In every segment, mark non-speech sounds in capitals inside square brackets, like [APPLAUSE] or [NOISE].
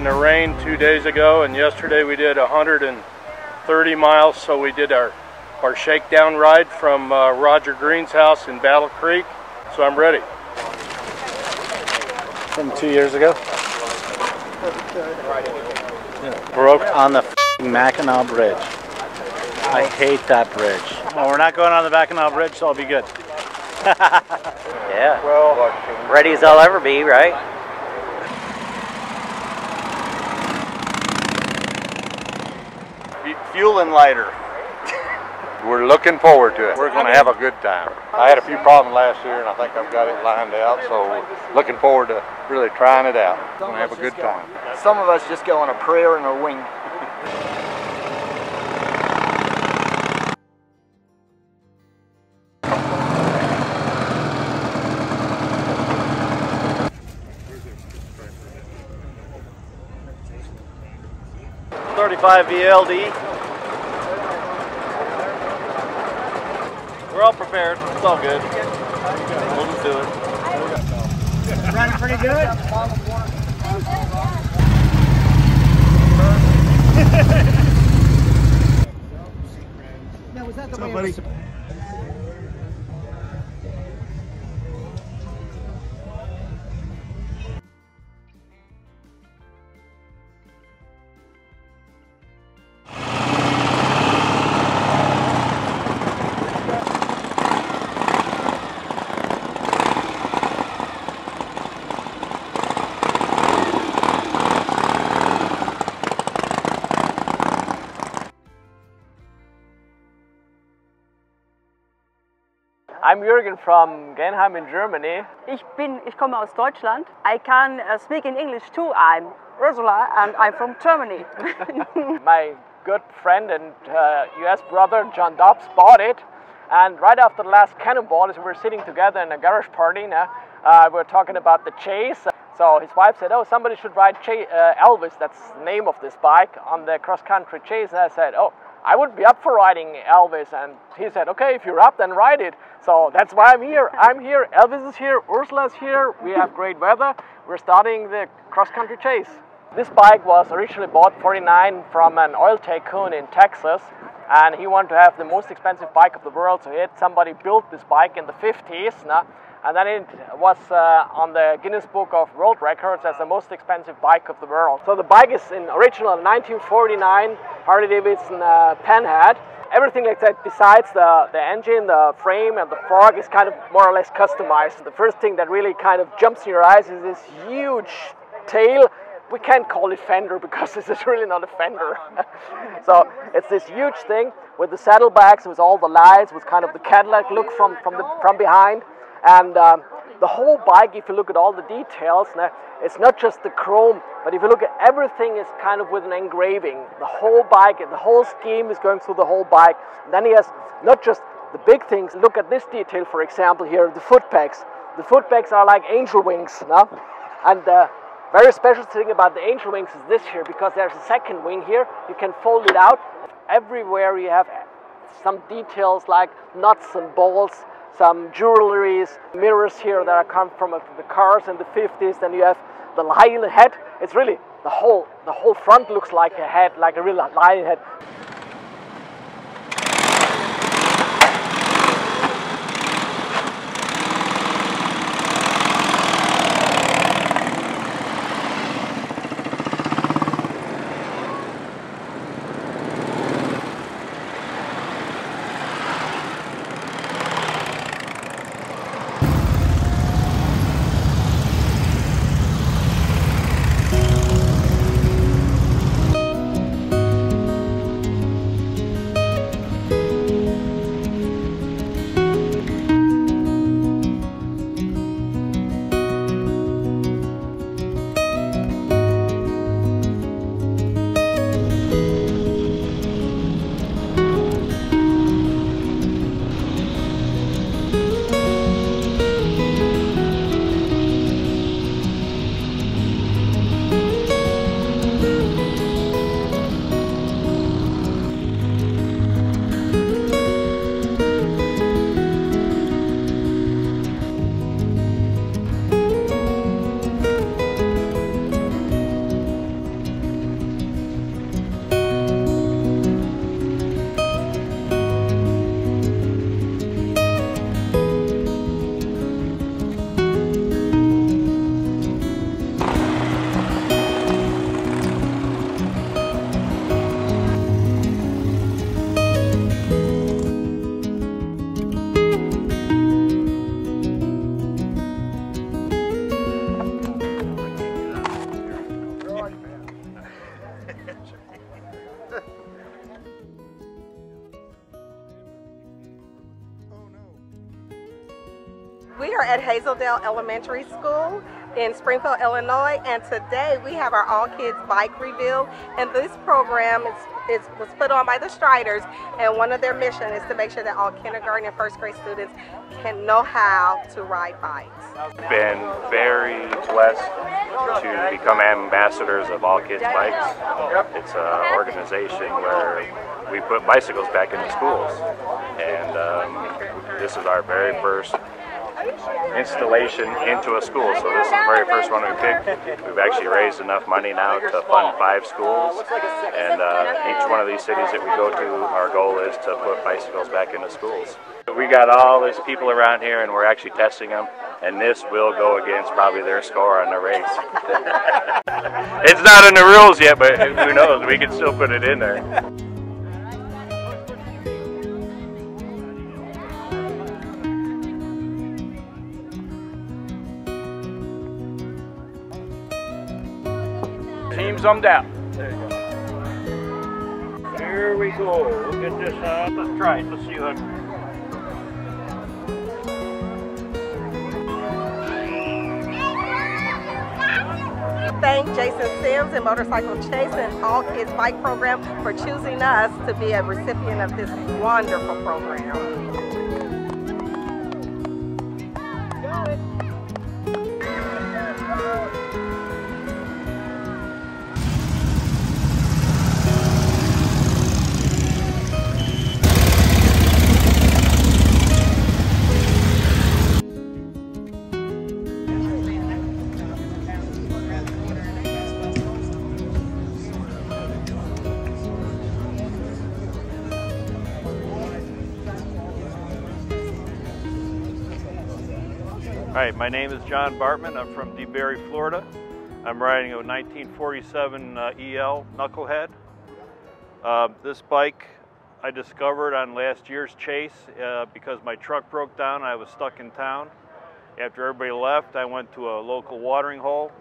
in the rain two days ago, and yesterday we did 130 miles. So we did our, our shakedown ride from uh, Roger Green's house in Battle Creek. So I'm ready. From two years ago? Broke on the Mackinac Bridge. I hate that bridge. Well, we're not going on the Mackinac Bridge, so I'll be good. [LAUGHS] yeah. Well, ready as I'll ever be, right? Fueling lighter. We're looking forward to it. We're going to have a good time. I had a few problems last year, and I think I've got it lined out. So looking forward to really trying it out. Going to have a good time. Some of us just go on a prayer and a wing. Thirty-five VLD. We're all prepared. It's all good. We'll just do it. Running pretty good? [LAUGHS] What's up, buddy? I'm Jürgen from Genheim in Germany. Ich bin, ich komme aus Deutschland. I can uh, speak in English too. I'm Ursula and I'm from Germany. [LAUGHS] My good friend and uh, US brother John Dobbs bought it. And right after the last cannonball, as we were sitting together in a garage party, now, uh, we were talking about the chase. So his wife said, oh, somebody should ride uh, Elvis, that's the name of this bike, on the cross-country chase. And I said, oh, I would be up for riding Elvis. And he said, okay, if you're up, then ride it. So that's why I'm here. I'm here, Elvis is here, Ursula's here. We have great weather. We're starting the cross-country chase. This bike was originally bought 49 from an oil tycoon in Texas. And he wanted to have the most expensive bike of the world. So he had somebody build this bike in the 50s. Nah? And then it was uh, on the Guinness Book of World Records as the most expensive bike of the world. So the bike is in original 1949 Harley Davidson uh, Panhead. Everything like that besides the, the engine, the frame and the fork is kind of more or less customized. The first thing that really kind of jumps in your eyes is this huge tail we can't call it fender because [LAUGHS] this is really not a fender. [LAUGHS] so it's this huge thing with the saddlebags, with all the lights, with kind of the Cadillac look from, from, the, from behind. And um, the whole bike, if you look at all the details, now, it's not just the chrome, but if you look at everything it's kind of with an engraving. The whole bike, the whole scheme is going through the whole bike. And then he has not just the big things. Look at this detail, for example, here, the foot pegs. The foot pegs are like angel wings, no? And the very special thing about the angel wings is this here, because there's a second wing here. You can fold it out. Everywhere you have some details like nuts and bolts some jewelries, mirrors here that come from uh, the cars in the 50s. Then you have the lion head. It's really the whole the whole front looks like a head, like a real lion head. Hazel Dell Elementary School in Springfield, Illinois, and today we have our All Kids Bike Reveal. And this program is, is, was put on by the Striders, and one of their mission is to make sure that all kindergarten and first grade students can know how to ride bikes. Been very blessed to become ambassadors of All Kids Bikes. It's an organization where we put bicycles back into schools, and um, this is our very first installation into a school. So this is the very first one we picked. We've actually raised enough money now to fund five schools, and uh, each one of these cities that we go to, our goal is to put bicycles back into schools. We got all these people around here, and we're actually testing them, and this will go against probably their score on the race. [LAUGHS] it's not in the rules yet, but who knows? We can still put it in there. Zoomed out. There you go. There we go. We'll get this out. Let's try it. Let's see what. Thank Jason Sims and Motorcycle Chase and All Kids Bike Program for choosing us to be a recipient of this wonderful program. Hi, my name is John Bartman. I'm from DeBary, Florida. I'm riding a 1947 uh, EL Knucklehead. Uh, this bike I discovered on last year's chase uh, because my truck broke down. I was stuck in town. After everybody left, I went to a local watering hole,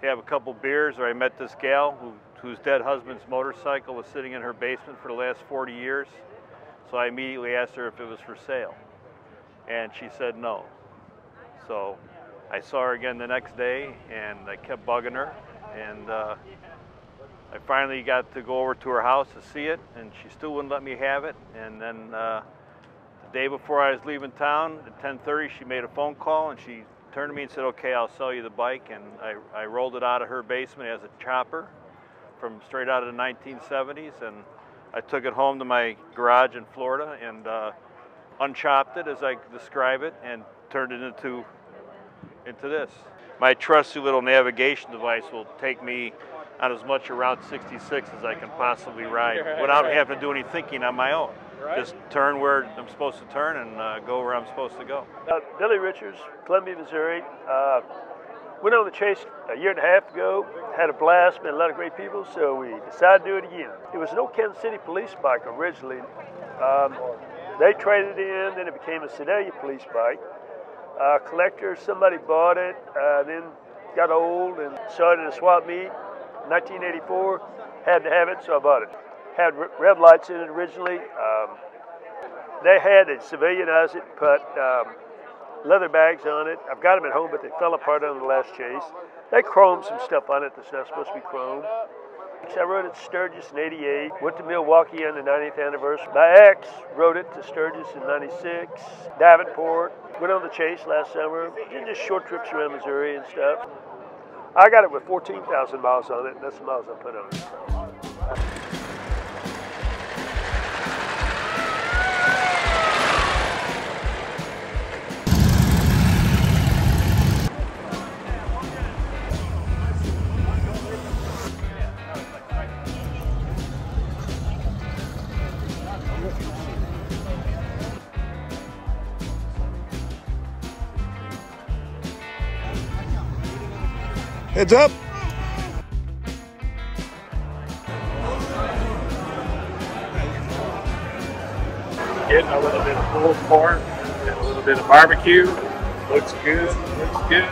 have a couple beers, where I met this gal who, whose dead husband's motorcycle was sitting in her basement for the last 40 years. So I immediately asked her if it was for sale. And she said no. So I saw her again the next day and I kept bugging her. And uh, I finally got to go over to her house to see it and she still wouldn't let me have it. And then uh, the day before I was leaving town at 10.30, she made a phone call and she turned to me and said, okay, I'll sell you the bike. And I, I rolled it out of her basement as a chopper from straight out of the 1970s. And I took it home to my garage in Florida and uh, unchopped it as I describe it and turned it into into this. My trusty little navigation device will take me on as much around 66 as I can possibly ride Right, without right. having to do any thinking on my own. Right. Just turn where I'm supposed to turn and uh, go where I'm supposed to go. Uh, Billy Richards, Columbia, Missouri. Uh, went on the chase a year and a half ago. Had a blast, met a lot of great people, so we decided to do it again. It was an old Kansas City police bike originally. Um, they traded it in, then it became a Sedalia police bike. Collector, somebody bought it, uh, then got old and saw it in a swap meet. 1984, had to have it, so I bought it. Had re- red lights in it originally. Um, they had it civilianized it, put um, leather bags on it. I've got them at home, but they fell apart on the last chase. They chromed some stuff on it that's not supposed to be chrome. I wrote it to Sturgis in 88, went to Milwaukee on the 90th anniversary. My ex wrote it to Sturgis in 96, Davenport, went on the chase last summer, did just short trips around Missouri and stuff. I got it with 14,000 miles on it, and that's the miles I put on it. Heads up. Getting a little bit of pulled pork and a little bit of barbecue. Looks good, looks good.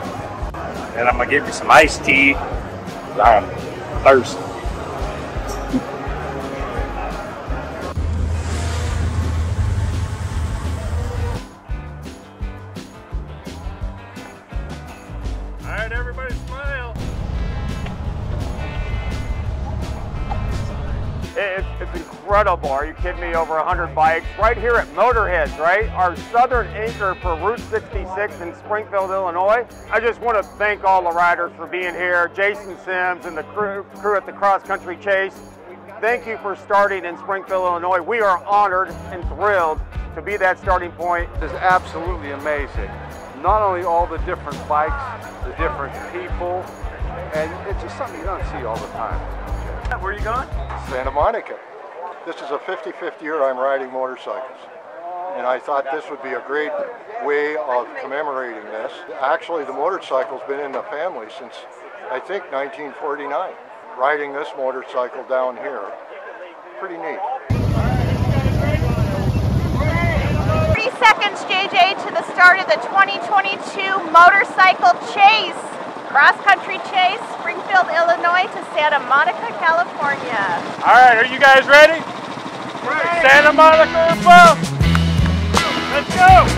And I'm gonna give you some iced tea. I'm thirsty. Incredible. Are you kidding me? Over 100 bikes right here at Motorheads, right? Our southern anchor for Route 66 in Springfield, Illinois. I just want to thank all the riders for being here. Jason Sims and the crew, crew at the Cross Country Chase. Thank you for starting in Springfield, Illinois. We are honored and thrilled to be that starting point. It's absolutely amazing. Not only all the different bikes, the different people, and it's just something you don't see all the time. Where are you going? Santa Monica. This is a 55th year I'm riding motorcycles. And I thought this would be a great way of commemorating this. Actually, the motorcycle's been in the family since, I think, 1949 riding this motorcycle down here. Pretty neat. Three seconds, JJ, to the start of the 2022 Motorcycle Chase. Cross country chase, Springfield, Illinois to Santa Monica, California. All right, are you guys ready? Santa Monica, Let's go!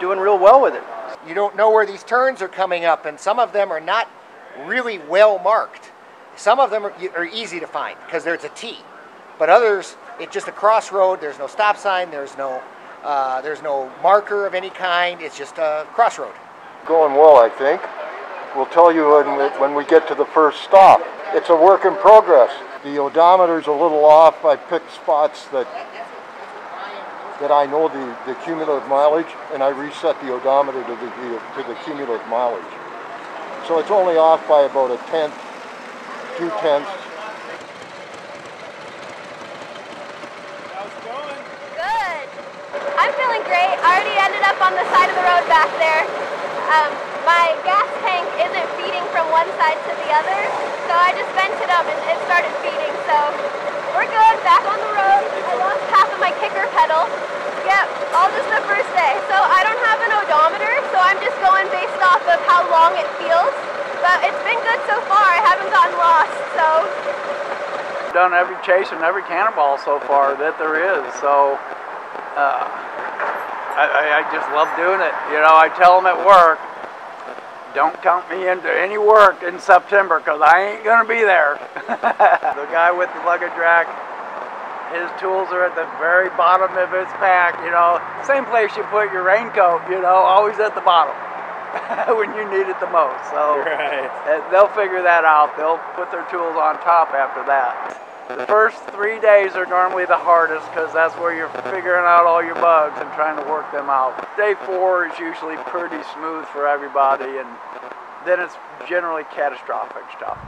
Doing real well with it. You don't know where these turns are coming up, and some of them are not really well marked. Some of them are, are easy to find because there's a T, but others it's just a crossroad. There's no stop sign. There's no uh, there's no marker of any kind. It's just a crossroad. Going well, I think. We'll tell you when, when we get to the first stop. It's a work in progress. The odometer's a little off. I picked spots that that I know the, the cumulative mileage, and I reset the odometer to the, to the cumulative mileage. So it's only off by about a tenth, two tenths. How's it going? Good. I'm feeling great. I already ended up on the side of the road back there. Um, my gas tank isn't feeding from one side to the other, so I just vented them and it started feeding. So we're good, back on the road. I lost half of my kicker pedal. Yep, all just the first day. So I don't have an odometer, so I'm just going based off of how long it feels. But it's been good so far. I haven't gotten lost, so. Done every chase and every cannonball so far that there is, so uh, I, I just love doing it. You know, I tell them at work, don't count me into any work in September because I ain't going to be there. [LAUGHS] the guy with the luggage rack, his tools are at the very bottom of his pack, you know. Same place you put your raincoat, you know, always at the bottom [LAUGHS] when you need it the most. So right. they'll figure that out. They'll put their tools on top after that. The first three days are normally the hardest because that's where you're figuring out all your bugs and trying to work them out. Day four is usually pretty smooth for everybody and then it's generally catastrophic stuff.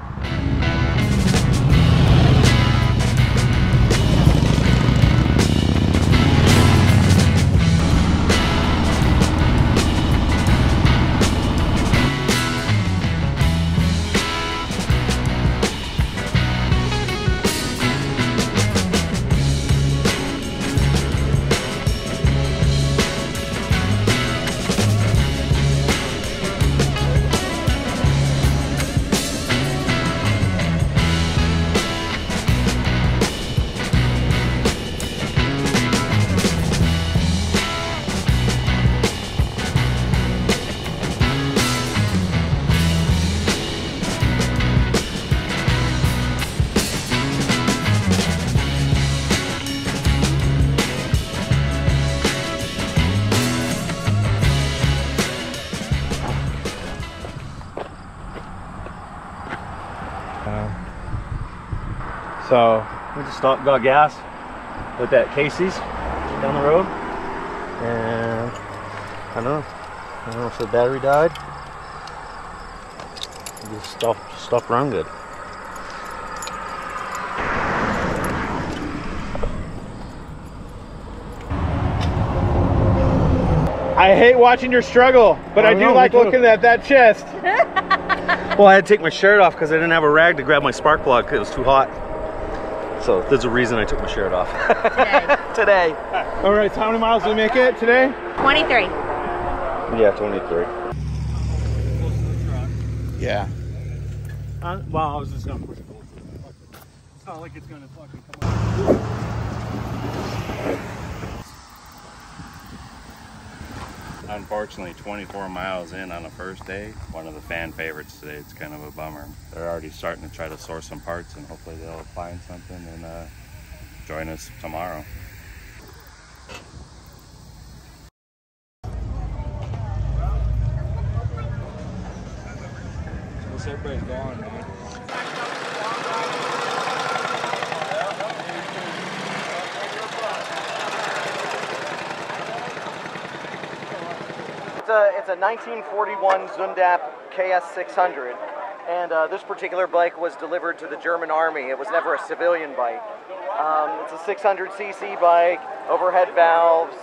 We got gas with that Casey's down the road, and I don't know. I don't know if the battery died. It just stopped, stopped running good. I hate watching your struggle, but I, I do know, like looking at that chest. [LAUGHS] Well, I had to take my shirt off because I didn't have a rag to grab my spark plug 'cause it was too hot. So there's a reason I took my shirt off. [LAUGHS] Today. All right, so how many miles did we make it today? 23. Yeah, 23. Yeah. Uh, well, I was just gonna push it closer. It's not like it's gonna fucking Unfortunately, 24 miles in on the first day, one of the fan favorites today. It's kind of a bummer. They're already starting to try to source some parts, and hopefully they'll find something and uh, join us tomorrow. Man. It's a, it's a 1941 Zundapp KS600, and uh, this particular bike was delivered to the German Army. It was never a civilian bike. Um, it's a 600cc bike, overhead valves,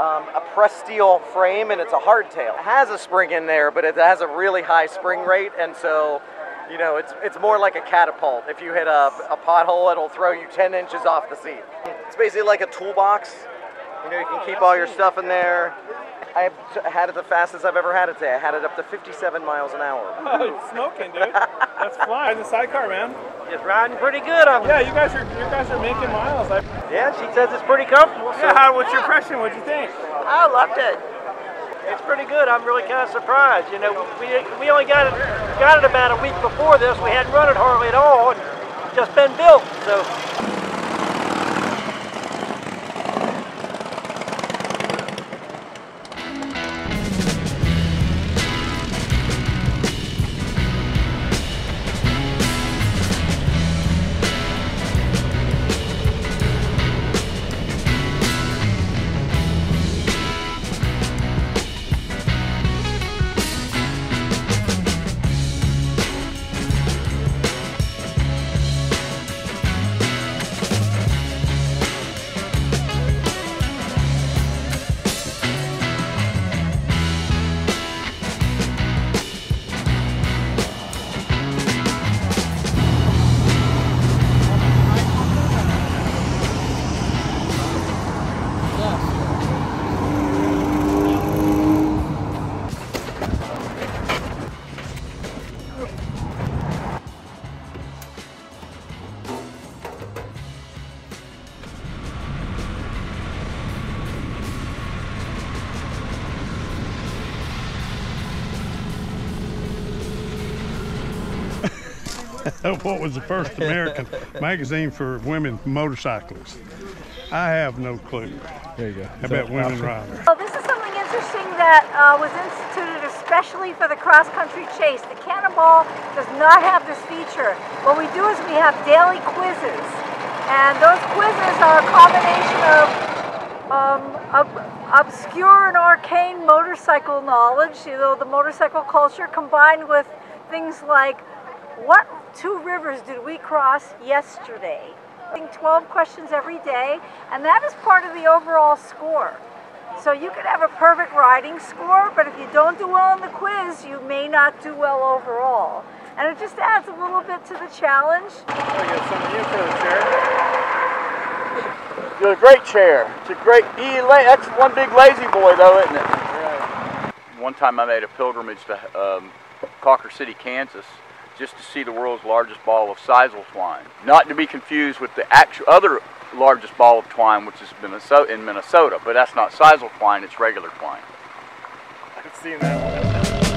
um, a pressed steel frame, and it's a hardtail. It has a spring in there, but it has a really high spring rate, and so you know, it's it's more like a catapult. If you hit a, a pothole, it'll throw you 10 inches off the seat. It's basically like a toolbox. You know, you can keep all your stuff in there. I had it the fastest I've ever had it today. I had it up to 57 miles an hour. [LAUGHS] Oh, smoking, dude. That's flying. The sidecar, man. It's riding pretty good. I'm Yeah, you guys are you guys are making miles. I, Yeah, she says it's pretty comfortable. yeah, how, what's your impression? What'd you think? I loved it. It's pretty good. I'm really kind of surprised. You know, we, we only got it got it about a week before this. We hadn't run it hardly at all. And just been built. So what was the first American [LAUGHS] magazine for women motorcyclists? I have no clue. There you go. About women riders. Well, this is something interesting that uh, was instituted especially for the cross-country chase. The Cannonball does not have this feature. What we do is we have daily quizzes, and those quizzes are a combination of um, ob- obscure and arcane motorcycle knowledge, you know, the motorcycle culture, combined with things like what two rivers did we cross yesterday? I think 12 questions every day, and that is part of the overall score. So you could have a perfect riding score, but if you don't do well in the quiz, you may not do well overall. And it just adds a little bit to the challenge. You're a great chair. It's a great. He, la- that's one big lazy boy, though, isn't it? One time I made a pilgrimage to um, Cawker City, Kansas, just to see the world's largest ball of sisal twine. Not to be confused with the actual other largest ball of twine, which is Minnesota, in Minnesota, but that's not sisal twine; it's regular twine. I've seen that one.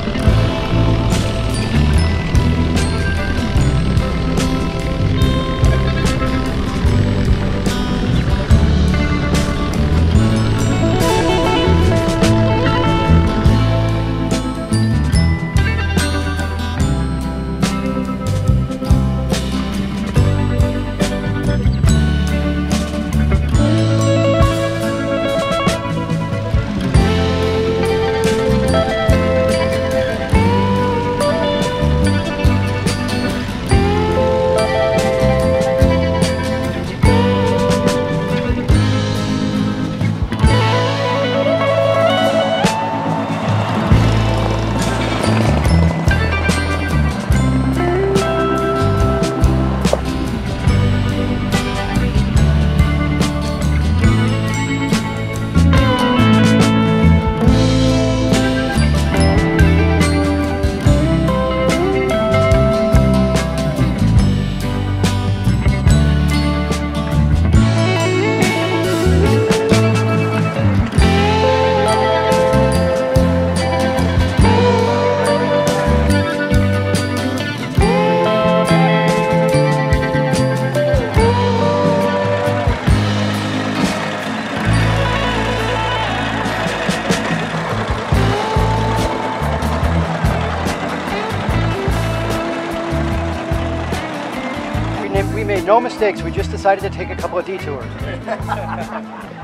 Mistakes. We just decided to take a couple of detours. [LAUGHS]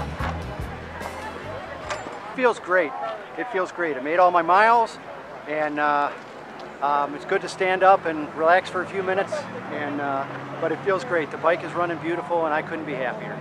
feels great. It feels great. I made all my miles, and uh, um, it's good to stand up and relax for a few minutes. And uh, but it feels great. The bike is running beautiful, and I couldn't be happier.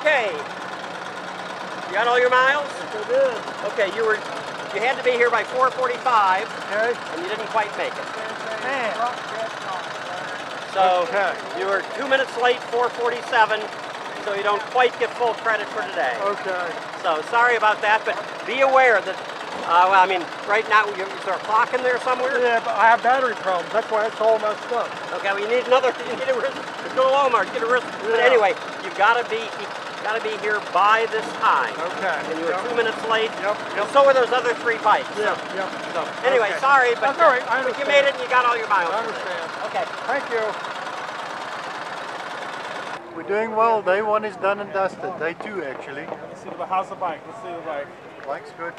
Okay. You got all your miles? I did. Okay, you were you had to be here by 4:45, and you didn't quite make it. Man. So you were two minutes late, 4:47. So you don't quite get full credit for today. Okay. So sorry about that, but be aware that. Uh, well, I mean, right now, you- is there a clock in there somewhere? Yeah, but I have battery problems. That's why it's all messed up. Okay, well, [LAUGHS] you need another. You need a wrist. Go to Walmart, get a wrist. But Yeah. anyway, you've got to be. You got to be here by this time. Okay. And you were Yep. two minutes late. Yep. And so were those other three bikes. Yep. Yep. So anyway, Okay. sorry, but That's all right. I but you made it and you got all your miles. I understand. Okay. Thank you. We're doing well. Day one is done and dusted. Day two, actually. Let's see the how's the bike? Let's see the bike. Bike's good.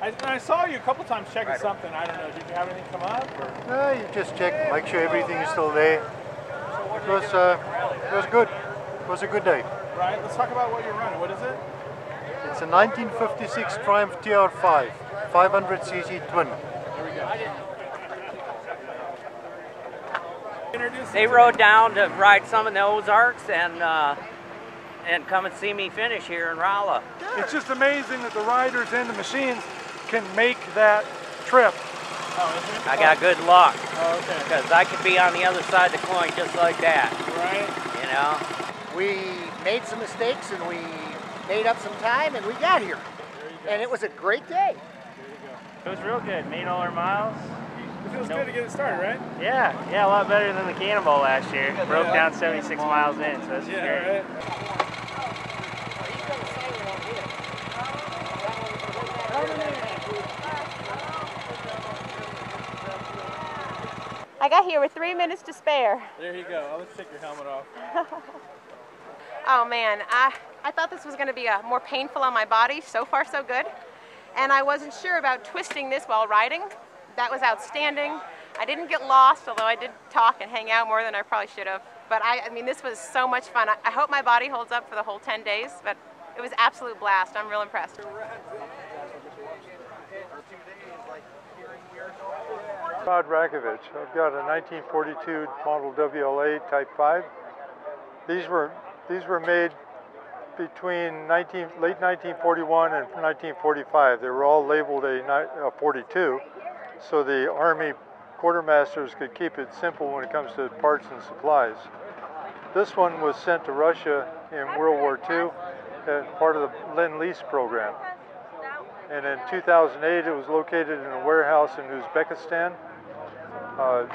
I, I saw you a couple times checking something. I don't know. Did you have anything come up? Or? Uh, you just check, make sure everything is still there. So It was, uh, it was good. It was a good day. Right. Let's talk about what you're running. What is it? It's a 1956 Triumph TR5, 500cc twin. There we go. They rode down to ride some in the Ozarks and uh, and come and see me finish here in Rolla. It's just amazing that the riders and the machines can make that trip. I got good luck Oh, okay. because I could be on the other side of the coin just like that. Right. You know. We made some mistakes and we made up some time and we got here. And it was a great day. It was real good. Made all our miles. It feels good to get it started, right? Yeah, yeah, a lot better than the Cannonball last year. Broke Yeah. down 76 miles in, so that's Yeah, great. right. I got here with three minutes to spare. There you go. Let's take your helmet off. [LAUGHS] Oh man, I, I thought this was going to be uh, more painful on my body. So far, so good. And I wasn't sure about twisting this while riding. That was outstanding. I didn't get lost, although I did talk and hang out more than I probably should have. But I, I mean, this was so much fun. I, I hope my body holds up for the whole 10 days, but it was absolute blast. I'm real impressed. Todd Rakovich. I've got a 1942 model WLA Type 5. These were these were made between 19, late 1941 and 1945. They were all labeled a, a 42, so the Army quartermasters could keep it simple when it comes to parts and supplies. This one was sent to Russia in World War II as part of the Lend-Lease program. And in 2008, it was located in a warehouse in Uzbekistan uh,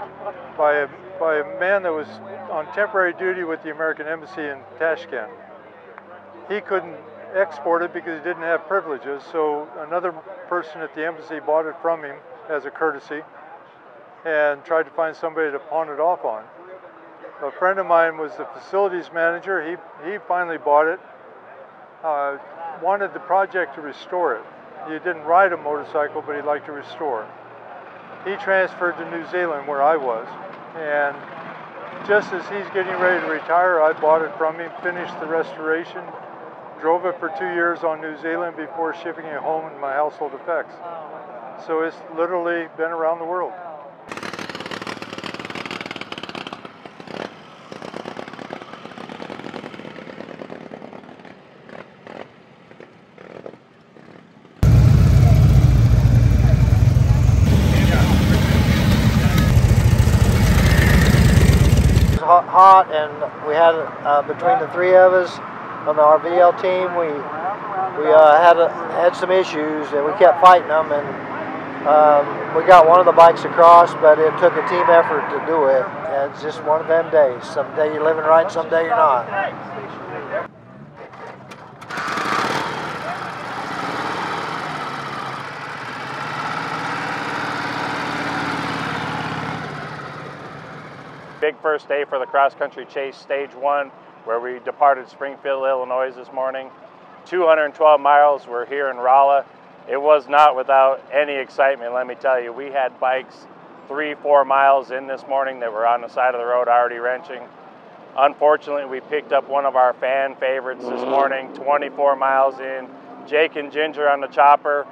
by, a, by a man that was on temporary duty with the American Embassy in Tashkent. He couldn't export it because he didn't have privileges, so another person at the embassy bought it from him as a courtesy and tried to find somebody to pawn it off on. A friend of mine was the facilities manager. He, he finally bought it, uh, wanted the project to restore it. He didn't ride a motorcycle, but he'd like to restore. He transferred to New Zealand, where I was, and just as he's getting ready to retire, I bought it from him, finished the restoration, drove it for two years on New Zealand before shipping it home in my household effects. So it's literally been around the world. It was hot and we had uh, between the three of us on the RVL team, we we uh, had a, had some issues and we kept fighting them and um, we got one of the bikes across, but it took a team effort to do it. And it's just one of them days. Some day you're living right, some day you're not. Big first day for the cross country chase stage one, where we departed Springfield, Illinois this morning. 212 miles. We're here in Rolla. It was not without any excitement, let me tell you. We had bikes three, four miles in this morning that were on the side of the road already wrenching. Unfortunately, we picked up one of our fan favorites this morning, 24 miles in. Jake and Ginger on the chopper.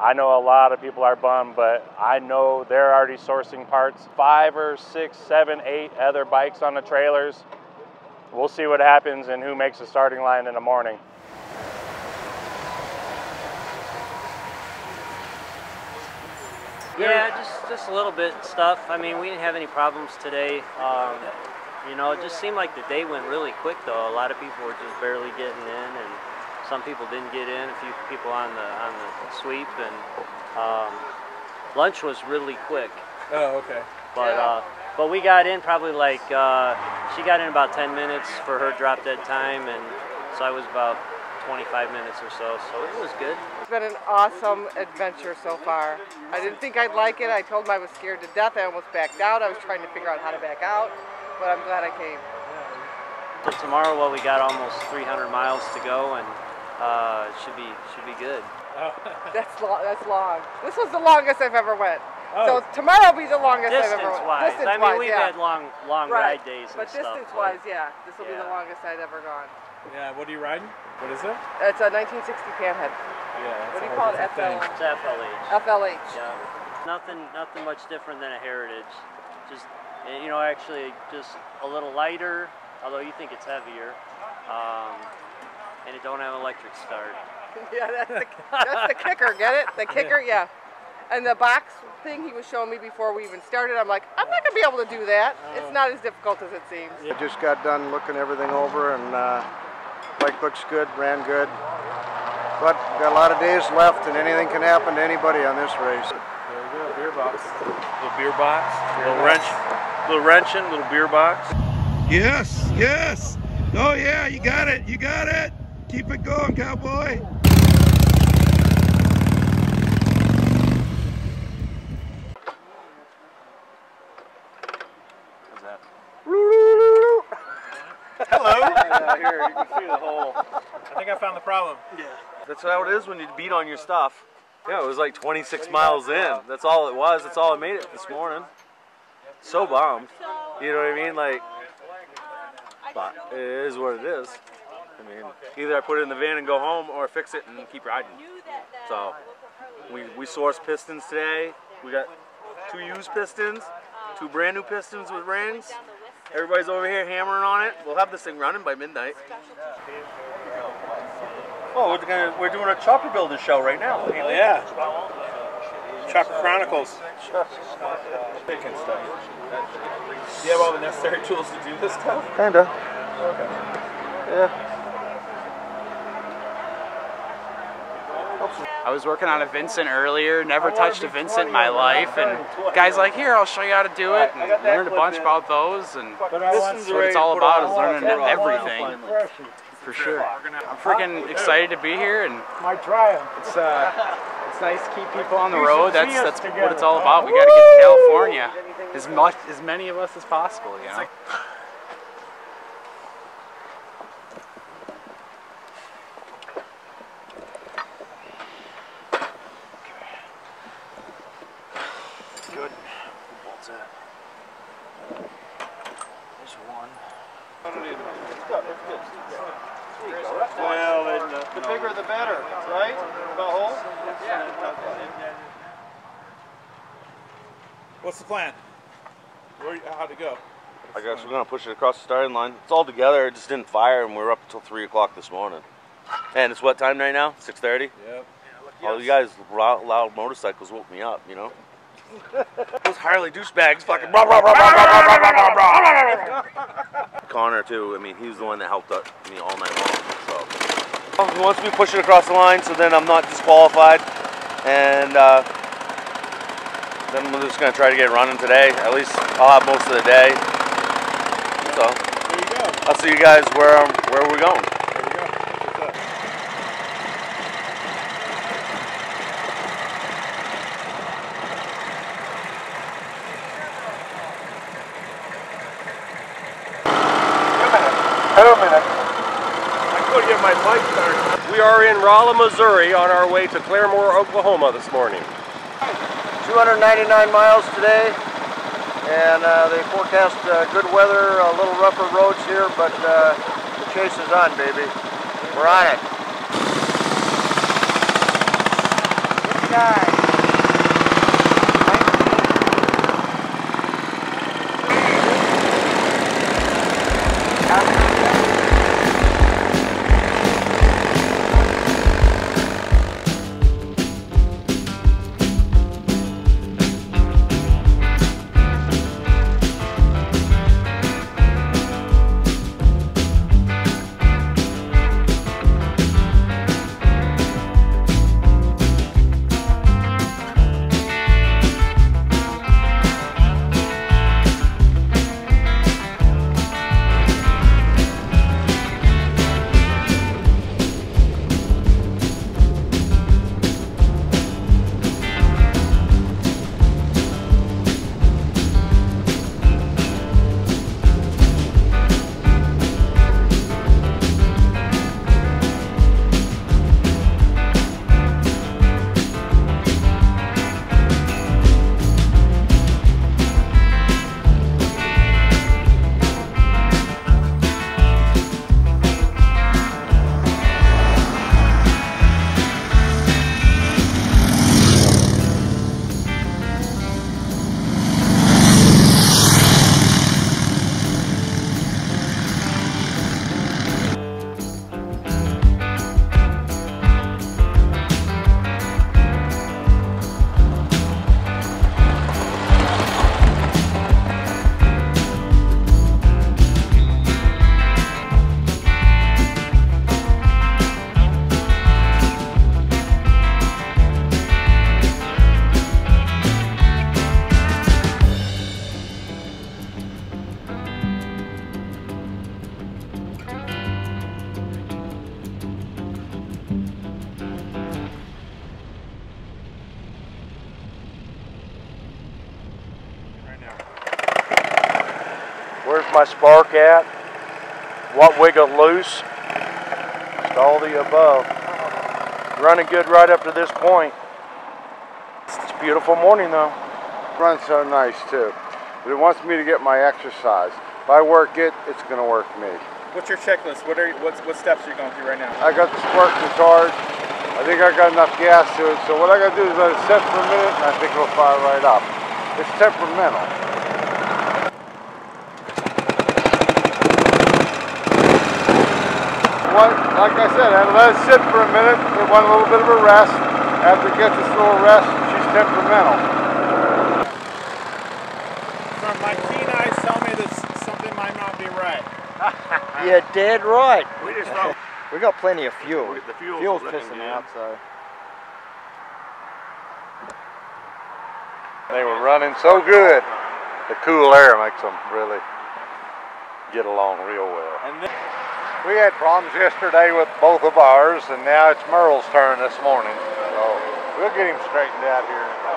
I know a lot of people are bummed, but I know they're already sourcing parts. Five or six, seven, eight other bikes on the trailers. We'll see what happens and who makes the starting line in the morning. Yeah, just just a little bit stuff. I mean, we didn't have any problems today. Um, you know, it just seemed like the day went really quick, though. A lot of people were just barely getting in, and some people didn't get in. A few people on the on the sweep, and um, lunch was really quick. Oh, okay. But uh, but we got in probably like uh, she got in about 10 minutes for her drop dead time, and so I was about 25 minutes or so. So it was good. It's been an awesome adventure so far. I didn't think I'd like it. I told him I was scared to death. I almost backed out. I was trying to figure out how to back out, but I'm glad I came. So tomorrow, well, we got almost 300 miles to go, and uh, it should be should be good. That's long. That's long. This was the longest I've ever went. Oh. So tomorrow will be the longest I've ever Distance went. wise, I mean, Distance-wise, we've yeah. had long long Right. ride days and But stuff. distance wise, yeah, this will be the longest I'd ever gone. Yeah, what are you riding? What is it? It's a 1960 Panhead. Yeah. What do you call it? FL? It's FLH. FLH. Yeah. Nothing, nothing much different than a Heritage. Just, you know, actually just a little lighter, although you think it's heavier. Um, and it don't have an electric start. [LAUGHS] yeah, that's the, that's the kicker. Get it? The kicker, yeah. And the box thing he was showing me before we even started, I'm like, I'm not gonna be able to do that. It's not as difficult as it seems. I just got done looking everything over and uh, bike looks good, ran good. But got a lot of days left and anything can happen to anybody on this race. There you go, beer box. Little beer box, little wrench, little wrenching, little beer box. Yes, yes. Oh yeah, you got it, you got it. Keep it going, cowboy. How's that? Hello. [LAUGHS] Yeah, here, you can see the hole. I think I found the problem. Yeah. That's how it is when you beat on your stuff. Yeah, it was like 26 miles in. That's all it was. That's all I made it this morning. So bummed. You know what I mean? Like, but it is what it is. I mean, either I put it in the van and go home or fix it and keep riding. So, we, we sourced pistons today. We got two used pistons, two brand new pistons with rings. Everybody's over here hammering on it. We'll have this thing running by midnight. Oh, we're, gonna, we're doing a chopper builder show right now. Oh, yeah. Chopper Chronicles. Bacon stuff. Do you have all the necessary tools to do this stuff? Kinda. Okay. Yeah. I was working on a Vincent earlier, never touched a Vincent in my life, and guy's like, here, I'll show you how to do it, and learned a bunch about those, and that's what it's all about, is learning everything, for sure. I'm freaking excited to be here, and it's, uh, it's nice to keep people on the road, that's, that's what it's all about, we gotta get to California, as much, as many of us as possible, you know? Good. Bolts at. There's one. Well, then, uh, the bigger the better, right? The hole? What's the plan? Where, how'd it go? We're gonna push it across the starting line. It's all together. It just didn't fire, and we were up until three o'clock this morning. And it's what time right now? Six thirty. Yep. All you guys loud, loud motorcycles woke me up. You know. [LAUGHS] Those Harley douchebags fucking. Blah, blah, blah, blah, blah, blah, blah, blah, blah. [LAUGHS] Connor too. I mean, he was the one that helped me all night long. So he wants me to push it across the line, so then I'm not disqualified, and uh, then we're just gonna try to get running today. At least I'll have most of the day. I'll see you guys where um, where we're going. We go. I could get my bike started. We are in Rolla, Missouri on our way to Claremore, Oklahoma this morning. 299 miles today, and uh, they forecast uh, good weather, a little rougher roads here, but uh, the chase is on, baby. We're on it. Good guy. My spark at? What wiggled loose? Just all the above. Running good right up to this point. It's a beautiful morning though. Runs so nice too. But it wants me to get my exercise. If I work it, it's going to work me. What's your checklist? What are what's, what steps are you going through right now? I got the spark charge. I think I got enough gas to it. So what I got to do is let it set for a minute, and I think it'll fire right up. It's temperamental. What, like I said, I let it sit for a minute. It want a little bit of a rest. After it gets its little rest, she's temperamental. From my keen eyes tell me that something might not be right. [LAUGHS] You're dead right. [LAUGHS] We just thought- we got plenty of fuel. The fuel's Fuel's pissing out, so. They were running so good. The cool air makes them really get along real well. We had problems yesterday with both of ours, and now it's Merle's turn this morning. So we'll get him straightened out here.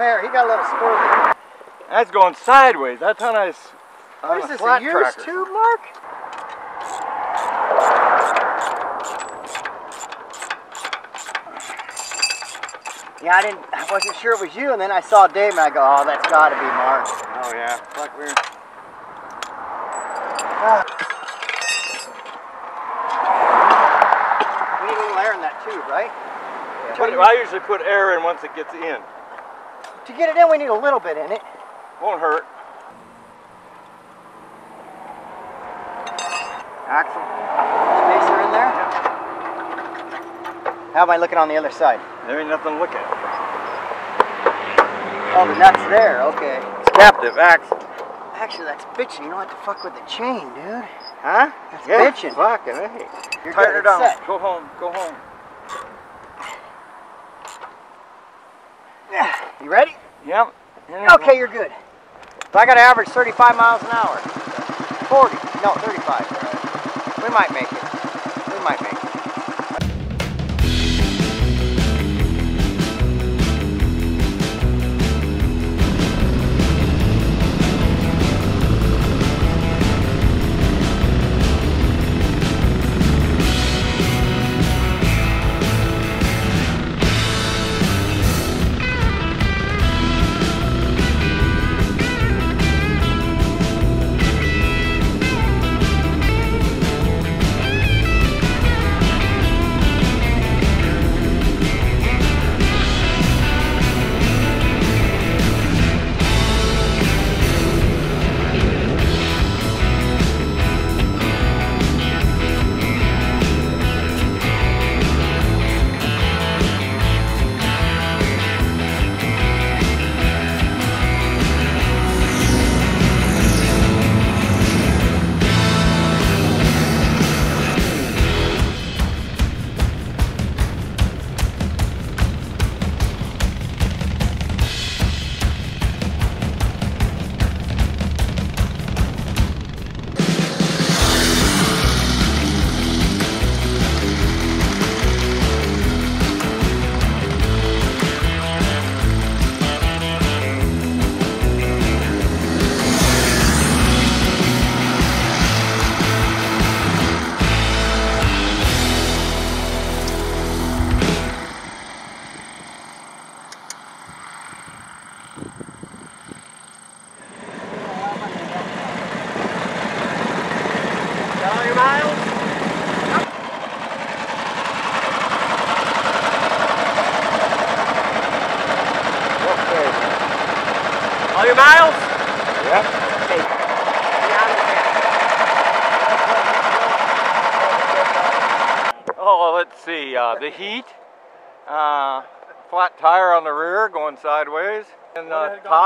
Air. He got a little squirrely. That's going sideways. That's on a, s- on What a is this, flat a year's tracker. tube, Mark? Yeah, I didn't. I wasn't sure it was you, and then I saw Dave, and I go, "Oh, that's got to be Mark." Oh yeah, fuck we're. We need a little air in that tube, right? Put I usually put air in once it gets in. To get it in, we need a little bit in it. Won't hurt. Axle, spacer in there. How am I looking on the other side? There ain't nothing to look at. Oh, the nut's there. Okay. It's captive axle. Actually, that's bitching. You don't have to fuck with the chain, dude. Huh? That's yeah, bitching. Fucking hey. You're Tighten her down. set. Go home. Go home. You ready? Yep. Okay, you're good. So I got to average 35 miles an hour. 40. No, 35. We might make it. We might make it.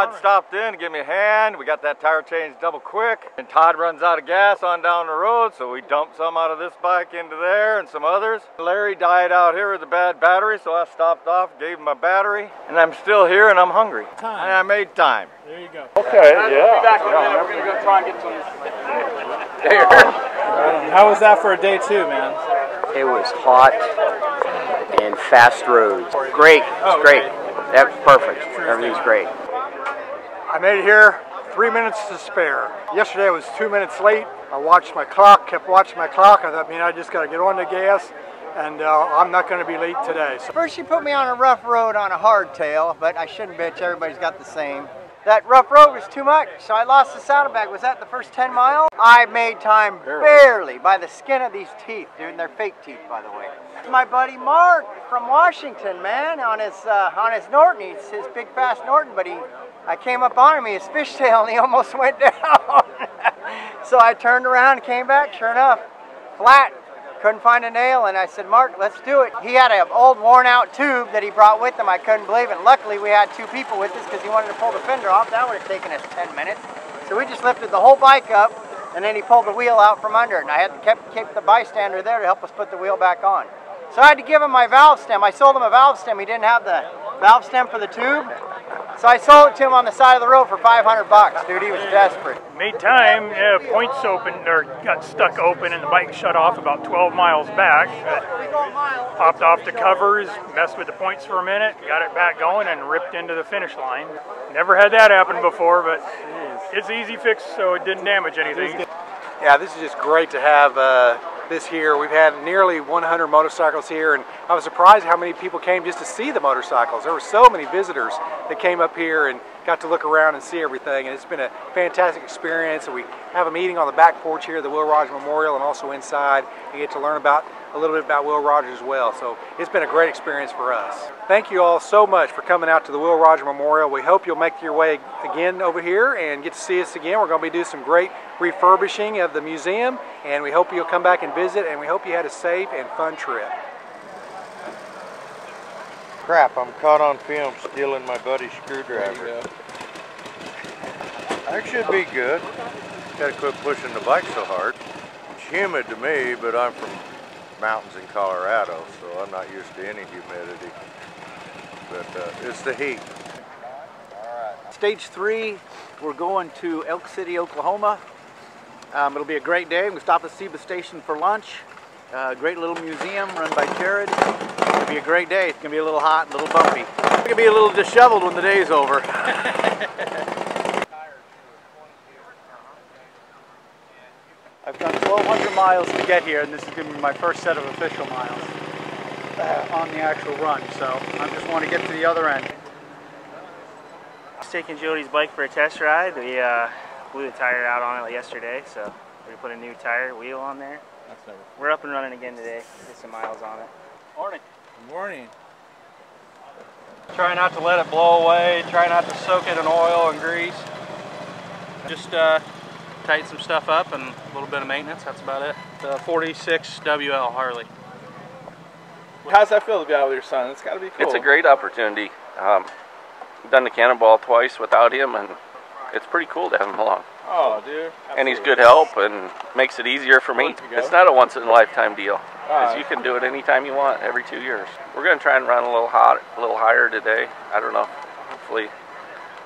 Todd stopped in to give me a hand. We got that tire changed double quick. And Todd runs out of gas on down the road, so we dumped some out of this bike into there and some others. Larry died out here with a bad battery, so I stopped off, gave him a battery. And I'm still here and I'm hungry. And I made time. There you go. Okay, yeah. back in a minute. We're gonna go try and get some. How was that for a day two, man? It was hot and fast roads. Great, it's oh, great. That's perfect. Everything's great. I made it here three minutes to spare. Yesterday I was two minutes late. I watched my clock, kept watching my clock. I thought, man, I just got to get on the gas, and uh, I'm not going to be late today. So First, you put me on a rough road on a hardtail, but I shouldn't bitch. Everybody's got the same. That rough road was too much, so I lost the saddlebag. Was that the first 10 miles? I made time barely by the skin of these teeth, dude. And they're fake teeth, by the way. My buddy Mark from Washington, man, on his uh, on his Norton. He's his big fast Norton, but he, I came up on him. He his fishtail, and he [LAUGHS] almost went down. so I turned around and came back. Sure enough, flat. Couldn't find a nail, and I said, Mark, let's do it. He had an old worn out tube that he brought with him. I couldn't believe it. Luckily, we had two people with us because he wanted to pull the fender off. That would have taken us 10 minutes. So we just lifted the whole bike up, and then he pulled the wheel out from under it. And I had to keep, keep the bystander there to help us put the wheel back on. So I had to give him my valve stem. I sold him a valve stem. He didn't have the valve stem for the tube. So I sold it to him on the side of the road for 500 bucks, dude. He was desperate. Made time. Yeah, points opened or got stuck open, and the bike shut off about 12 miles back. Popped off the covers, messed with the points for a minute, got it back going, and ripped into the finish line. Never had that happen before, but it's easy fix, so it didn't damage anything. Yeah, this is just great to have uh, this here. We've had nearly 100 motorcycles here, and I was surprised how many people came just to see the motorcycles. There were so many visitors that came up here and got to look around and see everything, and it's been a fantastic experience. And we have a meeting on the back porch here at the Will Rogers Memorial and also inside. You get to learn about a little bit about Will Rogers as well. So it's been a great experience for us. Thank you all so much for coming out to the Will Rogers Memorial. We hope you'll make your way again over here and get to see us again. We're going to be doing some great refurbishing of the museum, and we hope you'll come back and visit, and we hope you had a safe and fun trip. Crap, I'm caught on film stealing my buddy's screwdriver. That should be good. Gotta quit pushing the bike so hard. It's humid to me, but I'm from mountains in Colorado, so I'm not used to any humidity. But uh, it's the heat. Stage three, we're going to Elk City, Oklahoma. Um, it'll be a great day. We stop at Seaba Station for lunch. Uh, great little museum run by Jared. It'll be a great day. It's gonna be a little hot, a little bumpy. It's gonna be a little disheveled when the day's over. [LAUGHS] I've done 1,200 miles to get here, and this is going to be my first set of official miles uh, on the actual run. So I just want to get to the other end. Just taking Jody's bike for a test ride. We uh, blew the tire out on it yesterday, so we put a new tire wheel on there. We're up and running again today. Get some miles on it. Morning. Good morning. Try not to let it blow away. Try not to soak it in oil and grease. Just uh, tighten some stuff up and a little bit of maintenance. That's about it. The 46 WL Harley. How's that feel to be out with your son? It's got to be cool. It's a great opportunity. Um, done the cannonball twice without him, and it's pretty cool to have him along. Oh, dude. And he's good help and makes it easier for me. It's not a once in a lifetime deal. Because Alright. you can do it anytime you want, every two years. We're going to try and run a little hot, a little higher today. I don't know. Hopefully,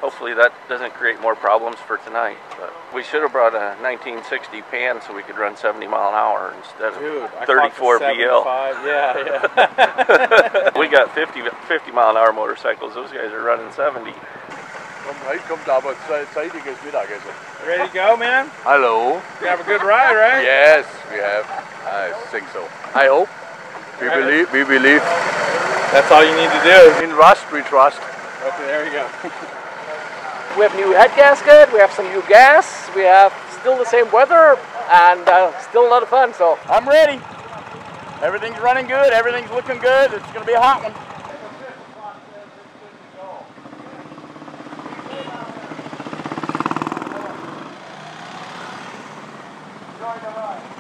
hopefully that doesn't create more problems for tonight. But we should have brought a 1960 pan so we could run 70 mile an hour instead Dude, of I 34 VL. Yeah, yeah. [LAUGHS] we got 50, 50 mile an hour motorcycles. Those guys are running 70. Kom hit, kom daar wat tidiges middageten. Ready to go, man? Hello. You have a good ride, right? Yes, we have. I think so. I hope. We Right. believe. We believe. That's all you need to do. In Rust, we trust. Okay, there you go. [LAUGHS] We have new head gasket, we have some new gas, we have still the same weather, and uh, still a lot of fun, so. I'm ready. Everything's running good, everything's looking good. It's gonna be a hot one. Enjoy the ride.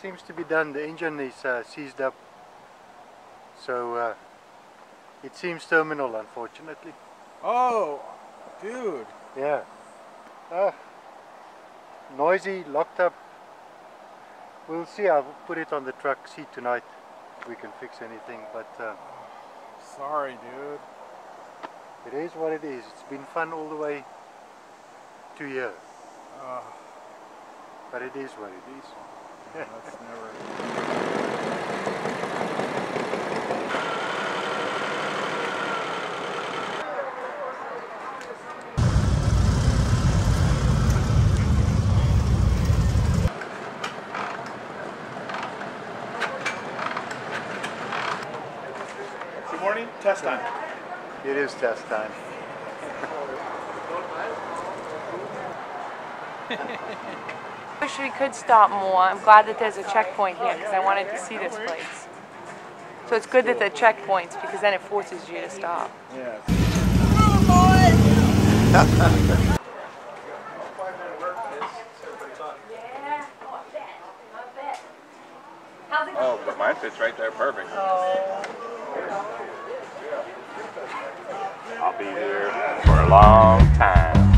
Seems to be done. The engine is uh, seized up. So uh, it seems terminal, unfortunately. Oh, dude. Yeah. Uh, noisy, locked up. We'll see. I'll put it on the truck, seat tonight if we can fix anything. But uh, Sorry, dude. it is what it is. It's been fun all the way to here. But it is what it is. That's never. Good morning. Test time. It is test time. [LAUGHS] Wish we could stop more. I'm glad that there's a checkpoint here because I wanted to see this place. So it's good that the checkpoints because then it forces you to stop. Oh, but mine fits right there perfect. I'll be here for a long time.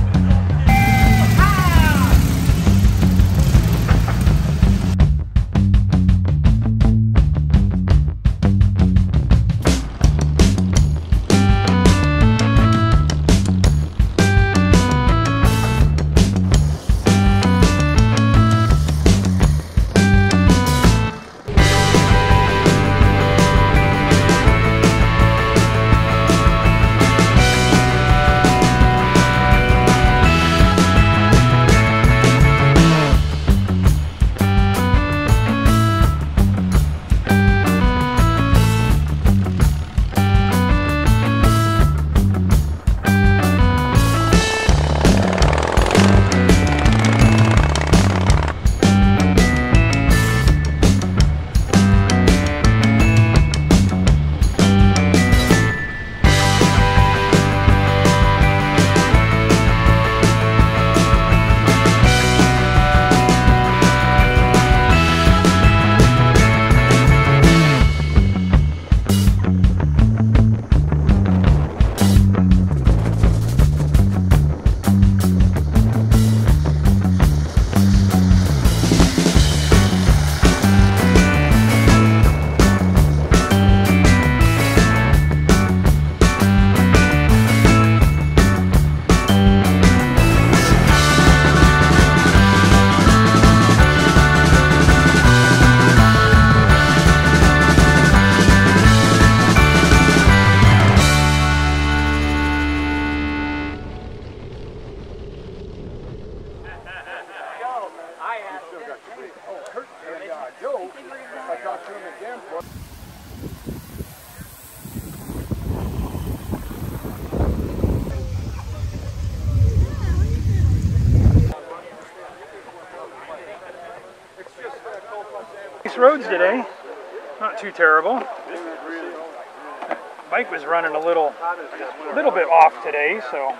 Roads today. Not too terrible. Bike was running a little, little bit off today, so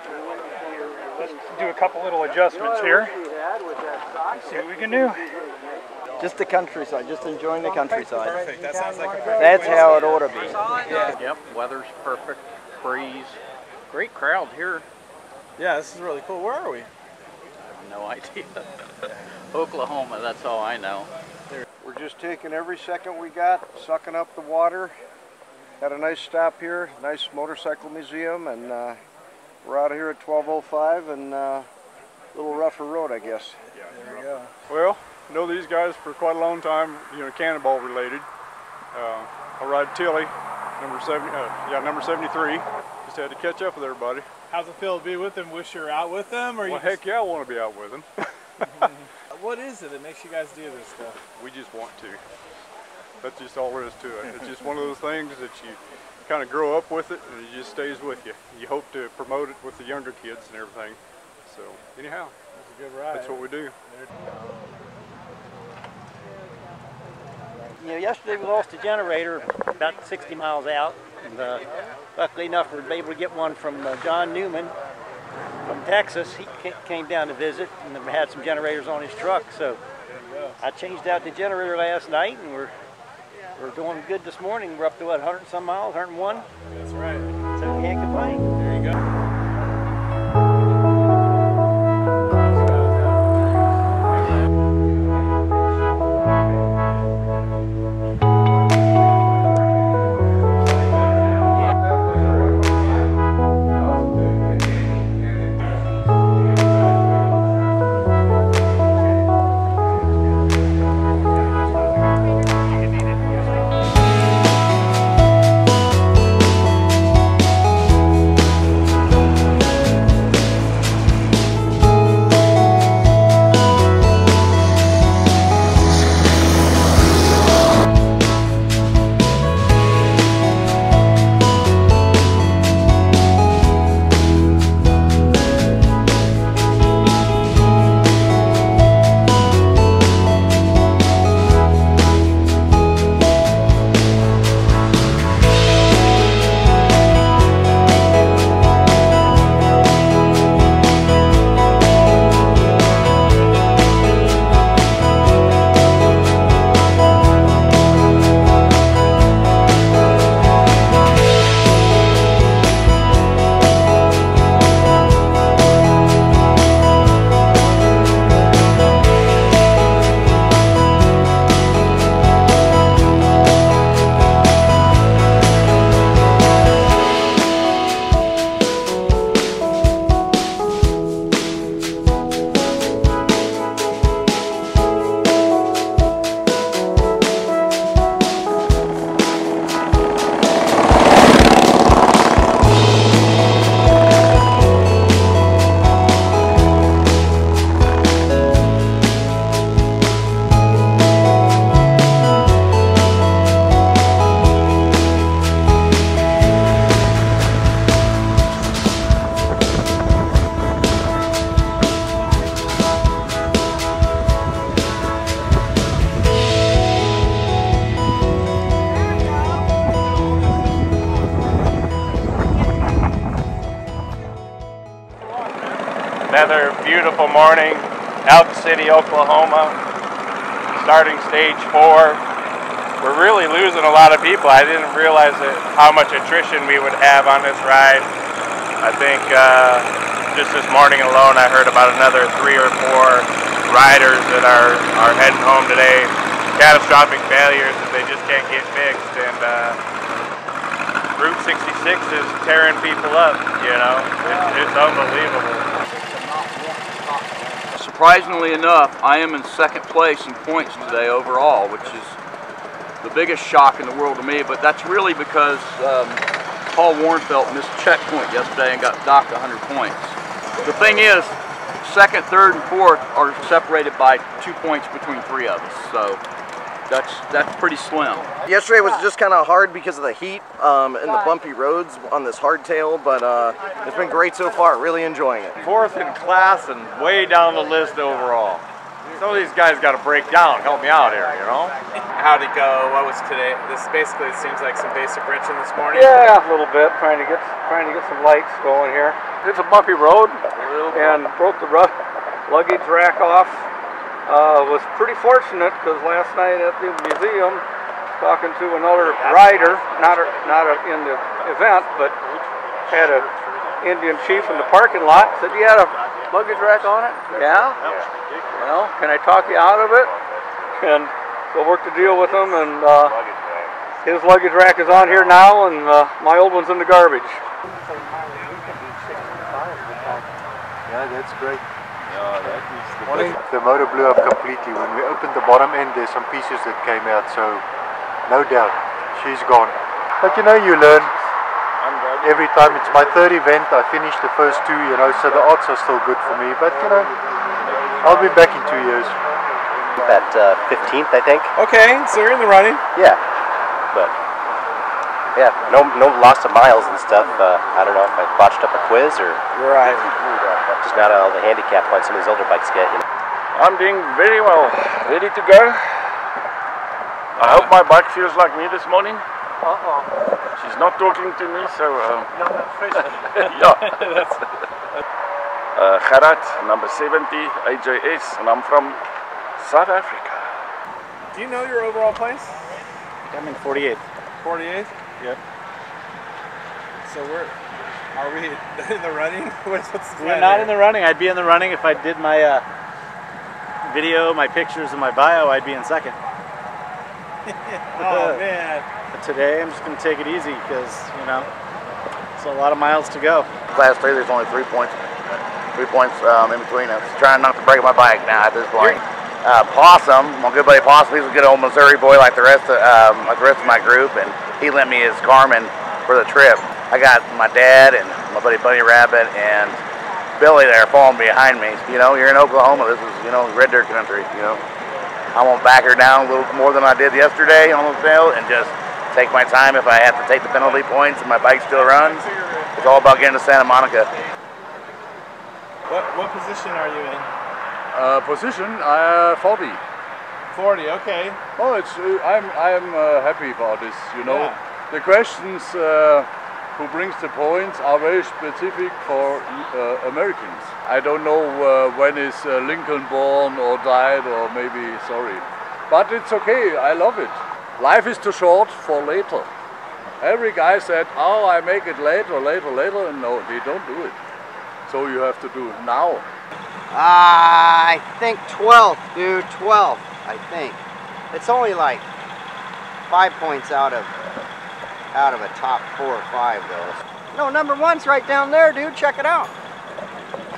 just do a couple little adjustments here. See what we can do. Just the countryside, just enjoying the countryside. Perfect. That sounds like a perfect That's how it ought to be. Yeah. Yep, weather's perfect. Breeze. Great crowd here. Yeah, this is really cool. Where are we? I have no [LAUGHS] idea. Oklahoma, that's all I know. We're just taking every second we got, sucking up the water. Had a nice stop here, nice motorcycle museum, and uh, we're out of here at 12:05 and uh, a little rougher road, I guess. There we go. Well, know these guys for quite a long time, you know, cannonball related. Uh, I ride Tilly, number 70, uh, yeah, number 73. Just had to catch up with everybody. How's it feel to be with them? Wish you were out with them, or you Well, heck yeah, I want to be out with them. [LAUGHS] just- what is it that makes you guys do this stuff? we just want to. That's just all there is to it. It's just one of those things that you kind of grow up with it and it just stays with you. You hope to promote it with the younger kids and everything. So anyhow, It's a good ride. that's what we do. You know, yesterday we lost a generator about 60 miles out, and uh, luckily enough we were able to get one from uh, John Newman from Texas. He came down to visit and had some generators on his truck, so I changed out the generator last night, and we're we're doing good this morning. We're up to what 100 and some miles, 101. That's right. So we can't complain. There you go. Morning, Elk City, Oklahoma, starting stage four. We're really losing a lot of people. I didn't realize that how much attrition we would have on this ride. I think uh, just this morning alone, I heard about another three or four riders that are, are heading home today. Catastrophic failures that they just can't get fixed. And uh, Route 66 is tearing people up, you know. It's, it's unbelievable. Surprisingly enough, I am in second place in points today overall, which is the biggest shock in the world to me. But that's really because um, Paul Warnfelt missed checkpoint yesterday and got docked 100 points. The thing is, second, third, and fourth are separated by two points between three of us. So that's that's pretty slim. Yesterday was just kind of hard because of the heat um, and the bumpy roads on this hardtail, but uh, it's been great so far. Really enjoying it. Fourth in class and way down the list overall. Some of these guys got to break down, help me out here, you know? How'd it go? What was today? This basically it seems like some basic wrenching this morning. Yeah, a little bit. Trying to get trying to get some lights going here. It's a bumpy road, and broke the rough luggage rack off. Uh, was pretty fortunate because last night at the museum, talking to another rider, not a, not a, in the event, but had a Indian chief in the parking lot. Said, "You had a luggage rack on it?" Yeah. Well, can I talk you out of it? And so worked the deal with him, and uh, his luggage rack is on here now, and uh, my old one's in the garbage. Yeah, that's great. The motor blew up completely. When we opened the bottom end, there's some pieces that came out, so no doubt, she's gone. But you know, you learn. Every time it's my third event, I finished the first two, you know, so the odds are still good for me. But you know, I'll be back in two years. At uh, 15th, I think. Okay, so you're in the running. Yeah, but yeah, no no loss of miles and stuff. Uh, I don't know if I botched up a quiz or right. Just not all the handicap points some of these older bikes get. You know. I'm doing very well. Ready to go. I hope my bike feels like me this morning. Uh-oh. She's not talking to me, so. Um, No, no, face yeah. uh, Gerard, number 70, AJS, and I'm from South Africa. Do you know your overall place? I'm in 48th. 48th? Yep. So we're, are we [LAUGHS] in the running? [LAUGHS] What's, what's the We're not here? in the running. I'd be in the running if I did my uh, video, my pictures, and my bio. I'd be in second. [LAUGHS] oh man. But today I'm just going to take it easy because, you know, it's a lot of miles to go. Class three, there's only three points, three points um, in between us. Trying not to break my bike now at this point. Uh, Possum, my good buddy Possum, he's a good old Missouri boy like the rest of um, like the rest of my group, and he lent me his Carmen for the trip. I got my dad and my buddy Bunny Rabbit and Billy there following behind me. You know, you're in Oklahoma. This is you know red dirt country. You know, I'm gonna back her down a little more than I did yesterday on the field and just take my time if I have to take the penalty points and my bike still runs. It's all about getting to Santa Monica. What, what position are you in? Uh, position uh, 40. 40, okay. Oh, it's uh, I'm I'm uh, happy about this. You know, Yeah. the questions uh, who brings the points are very specific for uh, Americans. I don't know uh, when is uh, Lincoln born or died or maybe sorry, but it's okay. I love it. Life is too short for later. Every guy said, "Oh, I make it later, later, later," and no, they don't do it. So you have to do it now. I think 12th, dude. 12th, I think. It's only like five points out of out of a top four or five, though. No, number one's right down there, dude. Check it out.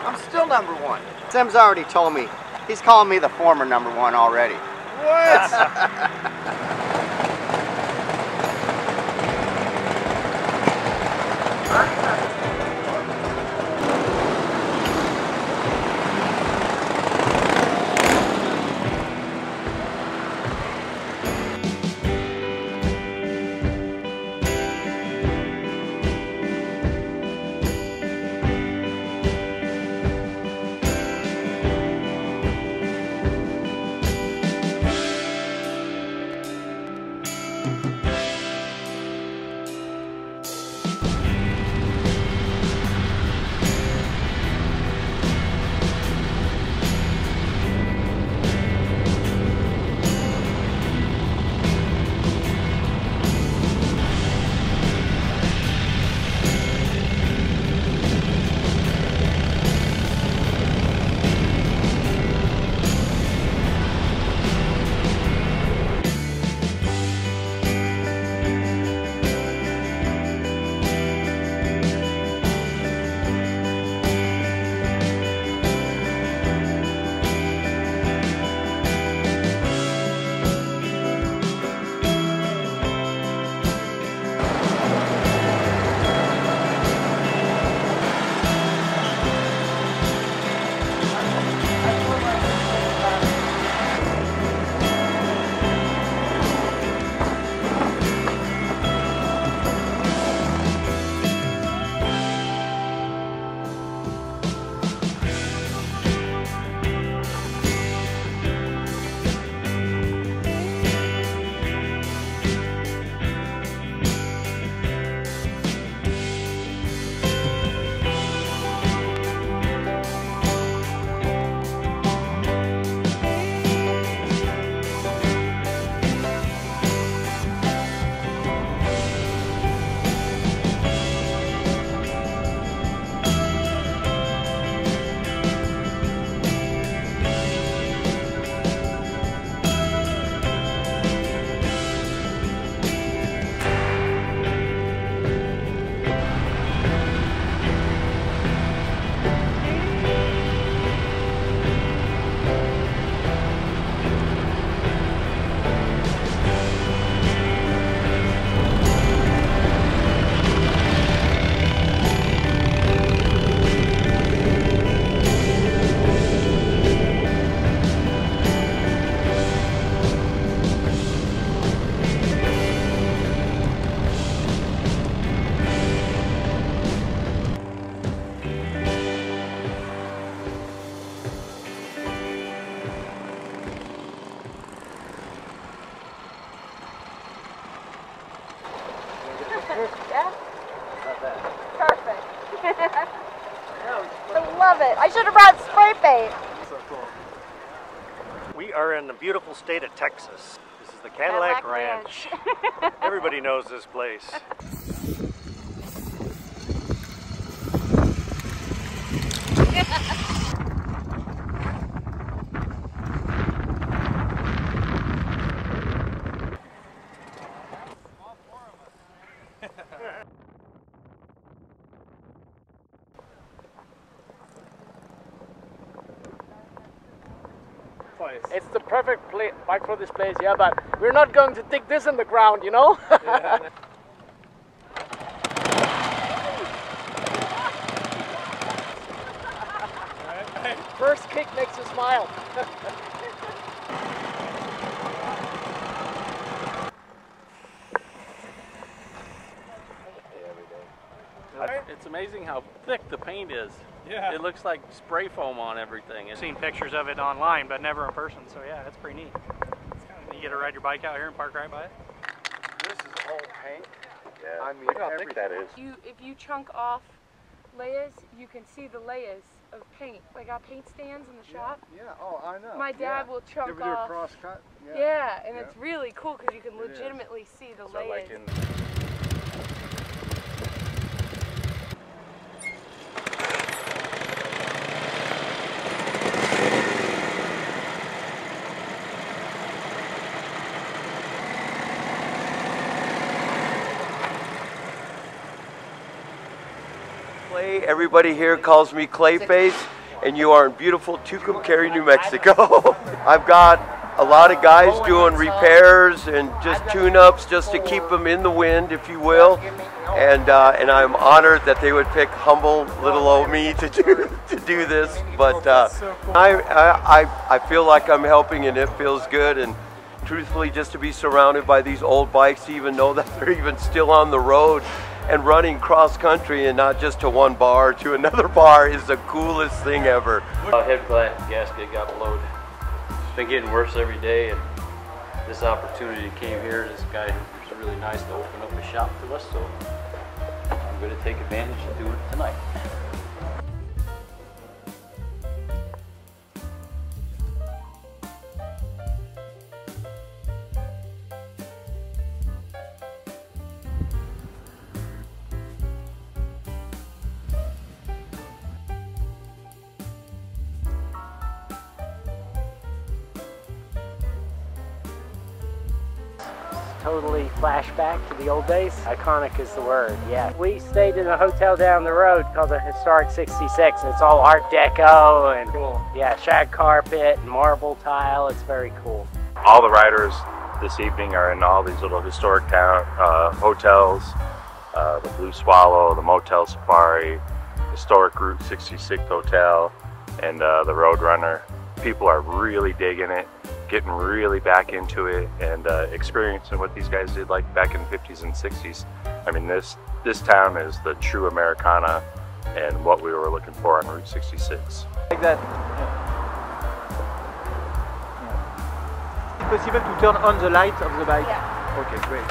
I'm still number one. Sim's already told me. He's calling me the former number one already. What? Yeah? [LAUGHS] [LAUGHS] beautiful state of Texas. This is the Cadillac, Ranch. [LAUGHS] Everybody knows this place. It's the perfect pla bike for this place, yeah, but we're not going to dig this in the ground, you know? [LAUGHS] First kick makes you smile. It's amazing how thick the paint is. Yeah. It looks like spray foam on everything. I've seen pictures of it online, but never in person. So yeah, that's pretty neat. It's kind of neat. You get to ride your bike out here and park right by it. This is all paint. Yeah. I mean, Look how thick that is. You, if you chunk off layers, you can see the layers of paint. Like our paint stands in the shop. Yeah, oh, I know. My dad yeah. will chunk If they're off. cross cut. Yeah, Yeah. and Yeah. it's really cool because you can It is. legitimately see the So layers. like everybody here calls me Clayface, and you are in beautiful Tucumcari, New Mexico. [LAUGHS] I've got a lot of guys doing repairs and just tune-ups just to keep them in the wind, if you will. And uh, and I'm honored that they would pick humble little old me to do [LAUGHS] to do this. But uh, I, I I feel like I'm helping, and it feels good. And truthfully, just to be surrounded by these old bikes, to even know that [LAUGHS] they're even still on the road and running cross country and not just to one bar to another [LAUGHS] bar is the coolest thing ever. Uh, head gasket got blowed. It's been getting worse every day, and this opportunity came here. This guy was really nice to open up a shop to us, so I'm going to take advantage and do it tonight. Totally flashback to the old days. Iconic is the word, yeah. We stayed in a hotel down the road called the Historic 66. It's all Art Deco and yeah, shag carpet and marble tile. It's very cool. All the riders this evening are in all these little historic town uh, hotels, uh, the Blue Swallow, the Motel Safari, historic Route 66 Hotel, and uh, the Roadrunner. People are really digging it, getting really back into it, and uh, experiencing what these guys did like back in the 50s and 60s. I mean, this this town is the true Americana, and what we were looking for on Route 66. Like that. Is it possible to turn on the light of the bike? Okay, great.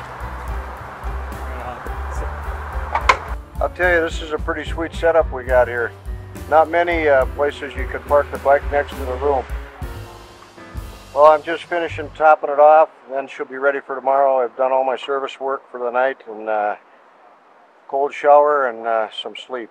I'll tell you, this is a pretty sweet setup we got here. Not many uh, places you could park the bike next to the room. Well, I'm just finishing topping it off, then she'll be ready for tomorrow. I've done all my service work for the night and uh, cold shower and uh, some sleep.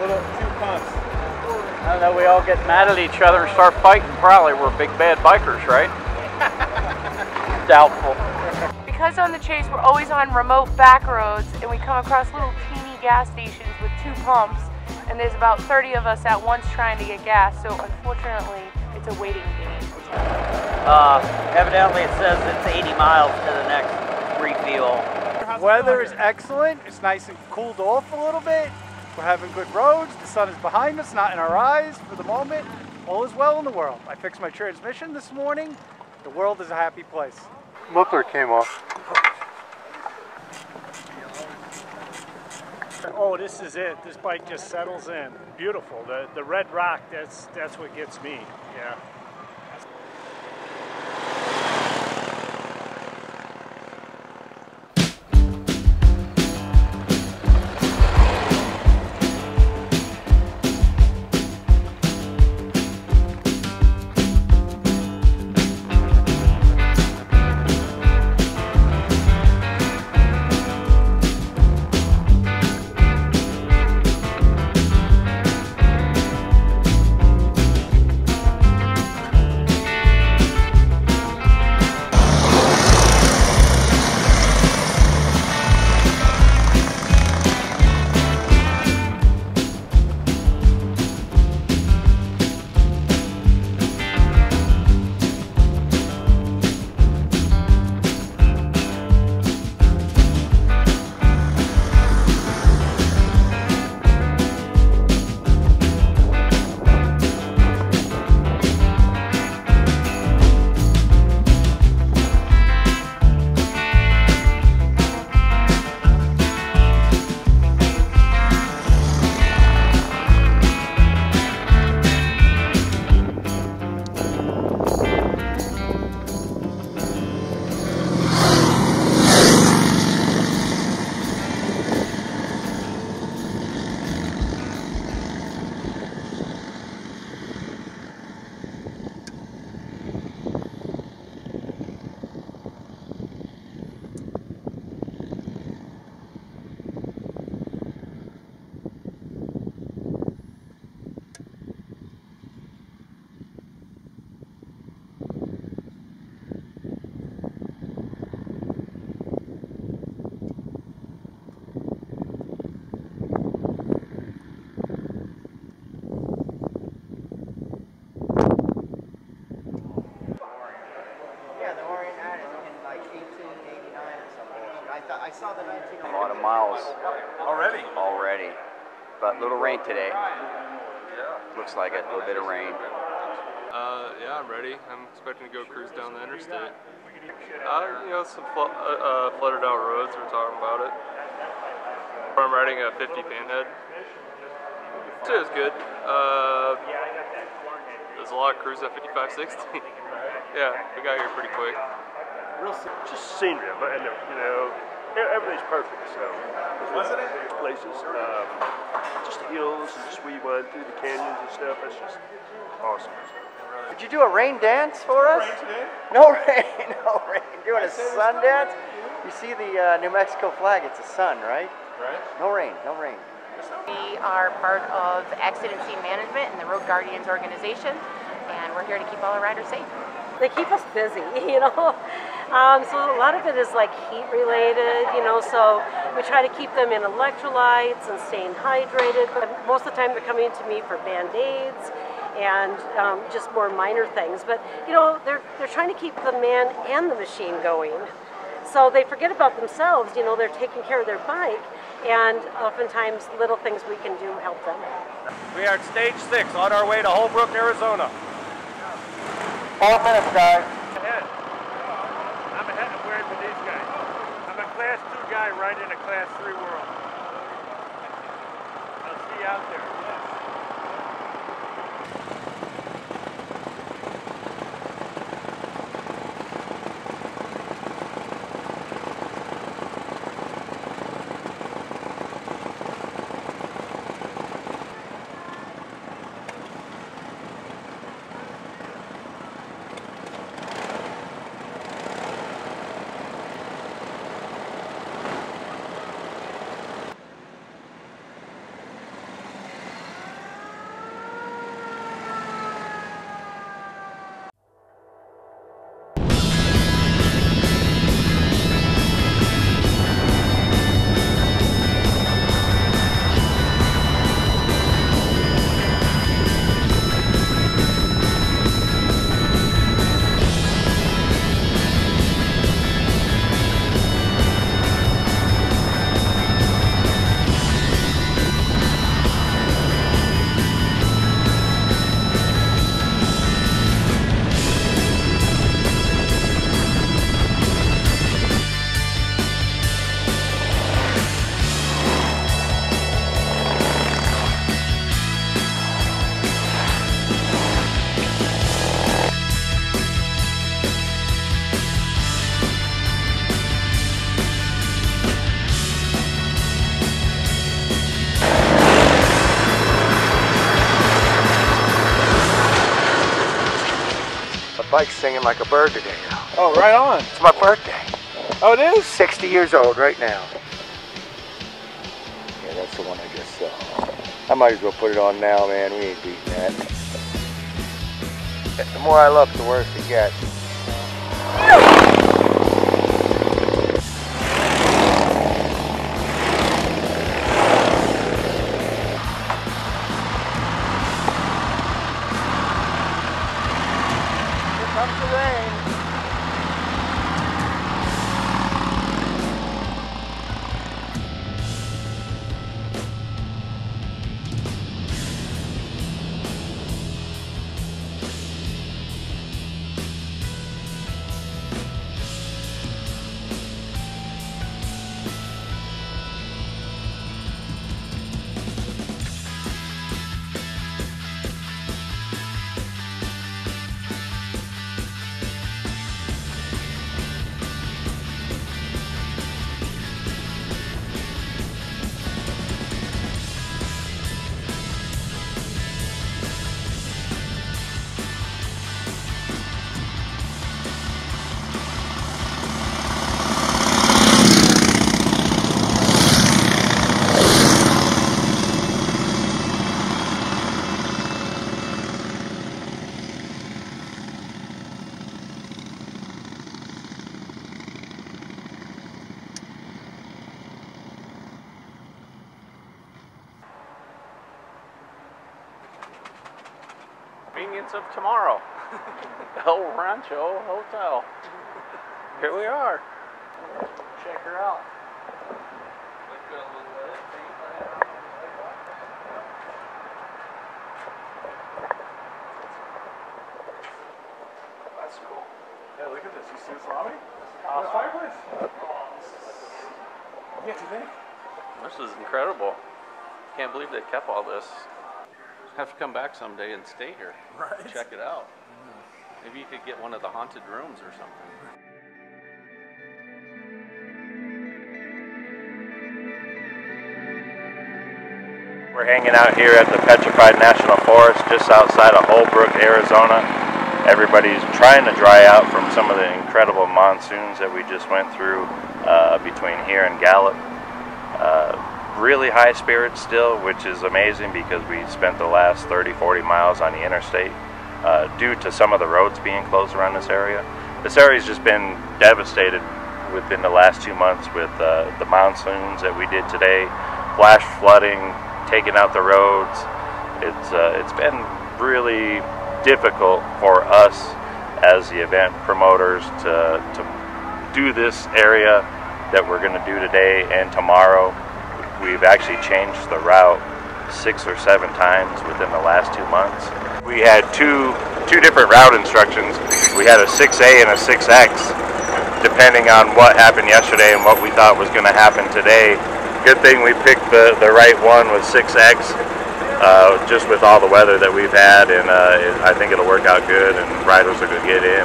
Little two pumps. I don't know, we all get mad at each other and start fighting. Probably we're big bad bikers, right? [LAUGHS] Doubtful. Because on the chase we're always on remote back roads and we come across little teeny gas stations with two pumps and there's about 30 of us at once trying to get gas so unfortunately it's a waiting game. Uh, evidently it says it's 80 miles to the next refuel. Weather is excellent. It's nice and cooled off a little bit. We're having good roads. The sun is behind us, not in our eyes for the moment. All is well in the world. I fixed my transmission this morning. The world is a happy place. Muffler came off. Oh, this is it. This bike just settles in. Beautiful. The the red rock, that's that's what gets me. Yeah. Yeah, Some flo- uh, uh, flooded out roads. We're talking about it. I'm riding a 50 Panhead. So it was good. Uh, there's a lot of crews at 5560. [LAUGHS] yeah, we got here pretty quick. Real just scenery, but and, you know, everything's perfect. So, Wasn't it? Places, um, just the hills and just we you went through the canyons and stuff. That's just awesome. Did you do a rain dance for us? No [LAUGHS] rain, no rain. Doing a sun dance? You see the uh, New Mexico flag? It's a sun, right? Right. No rain, no rain. We are part of Accident Scene Management and the Road Guardians organization, and we're here to keep all our riders safe. They keep us busy, [LAUGHS] you know. Um, so a lot of it is like heat related, you know. So we try to keep them in electrolytes and staying hydrated. But most of the time they're coming to me for band aids and um, just more minor things. But you know, they're they're trying to keep the man and the machine going. So they forget about themselves. You know, they're taking care of their bike, and oftentimes little things we can do help them. We are at stage six on our way to Holbrook, Arizona. Four minutes, guys. Ahead. I'm ahead of where with these guys. I'm a class two guy riding in a class three world. I'll see you out there. Bike singing like a bird today. Oh, right on. It's my birthday. Oh, it is? 60 years old right now. Yeah, that's the one I just saw. I might as well put it on now, man. We ain't beating that. The more I look, the worse it gets. El Rancho Hotel. Here we are. Check her out. That's cool. Yeah, look at this. You see this lobby? Awesome. fireplace. Yeah, you think? This is incredible. Can't believe they kept all this. Have to come back someday and stay here. Right. Check it out. Maybe you could get one of the haunted rooms or something. We're hanging out here at the Petrified National Forest just outside of Holbrook, Arizona. Everybody's trying to dry out from some of the incredible monsoons that we just went through uh, between here and Gallup. Uh, really high spirits still, which is amazing because we spent the last 30, 40 miles on the interstate uh, due to some of the roads being closed around this area. This area's just been devastated within the last two months with uh, the monsoons that we did today, flash flooding, taking out the roads. It's uh, it's been really difficult for us as the event promoters to to do this area that we're going to do today and tomorrow. We've actually changed the route six or seven times within the last two months. We had two two different route instructions. We had a 6A and a 6X, depending on what happened yesterday and what we thought was going to happen today. Good thing we picked the, the right one with 6X, uh, just with all the weather that we've had, and uh, it, I think it'll work out good, and riders are going to get in.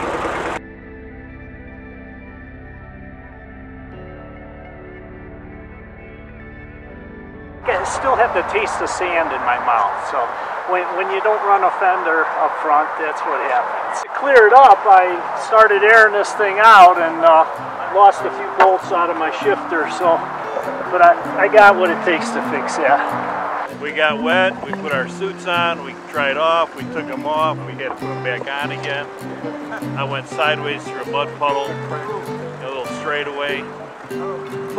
I still have the taste of sand in my mouth. So when, when you don't run a fender up front, that's what happens. To clear it up, I started airing this thing out and uh, lost a few bolts out of my shifter. So, but I, I got what it takes to fix that. We got wet, we put our suits on, we tried off, we took them off, we had to put them back on again. I went sideways through a mud puddle, a little straightaway,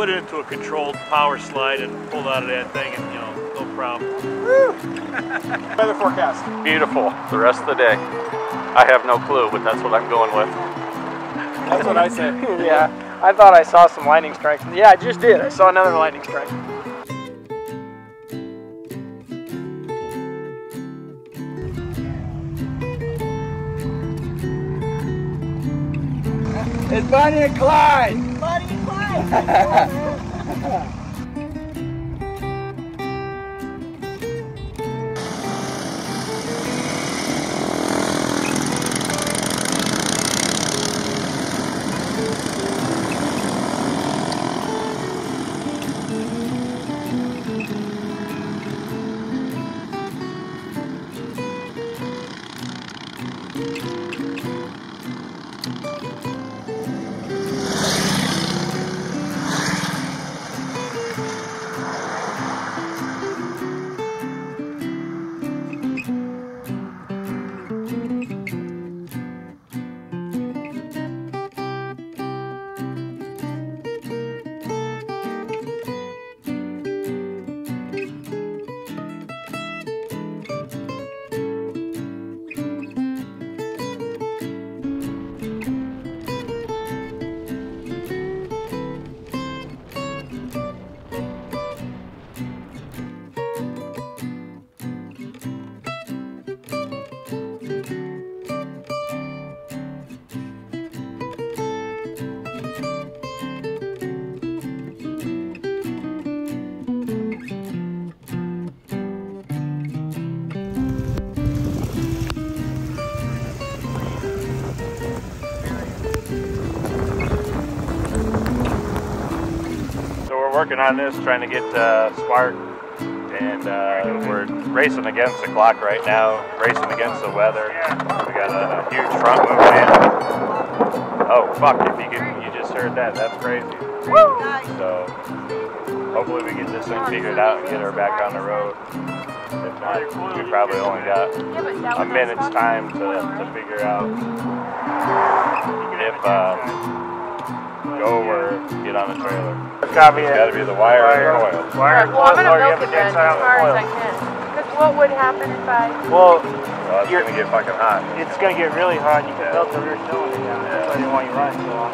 put it into a controlled power slide and pulled out of that thing and, you know, no problem. [LAUGHS] Weather forecast. Beautiful. The rest of the day. I have no clue, but that's what I'm going with. That's what I said. [LAUGHS] yeah, I thought I saw some lightning strikes. Yeah, I just did. I saw another lightning strike. It's Bonnie and Clyde. Buddy and Clyde. Working on this, trying to get uh, Spark, and uh, we're racing against the clock right now, racing against the weather. We got a, a huge front in. Oh fuck! If you can, you just heard that. That's crazy. So hopefully we get this thing figured out and get her back on the road. If not, we probably only got a minute's time to, to figure out if uh, go or get on the trailer. It's gotta be, it's gotta be the wire, and the oil. Wire and Well, I'm gonna milk it then as on the far as. I can. Because what would happen if I? Well, Well, it's gonna get fucking hot. it's gonna get really hot. You can melt the rear cylinder down. That's why they want you running so long.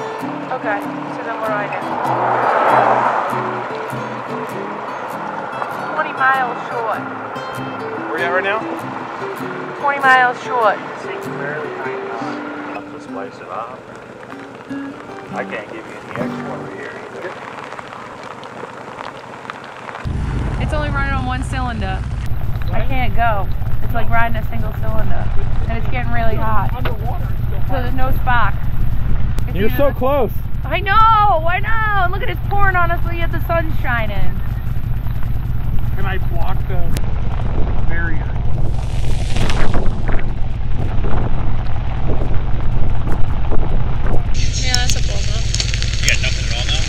Okay. So then what do I do? 20 miles short. Where are you at right now? 20 miles short. To splice it off. I can't give you any extra over here either. It's only running on one cylinder. I can't go. It's like riding a single cylinder. And it's getting really hot. So there's no spark. It's You're so either- close. I know, I know. And look at it's pouring on us yet the sun's shining. Can I block the barrier? Yeah, that's a bummer. You got nothing at all now?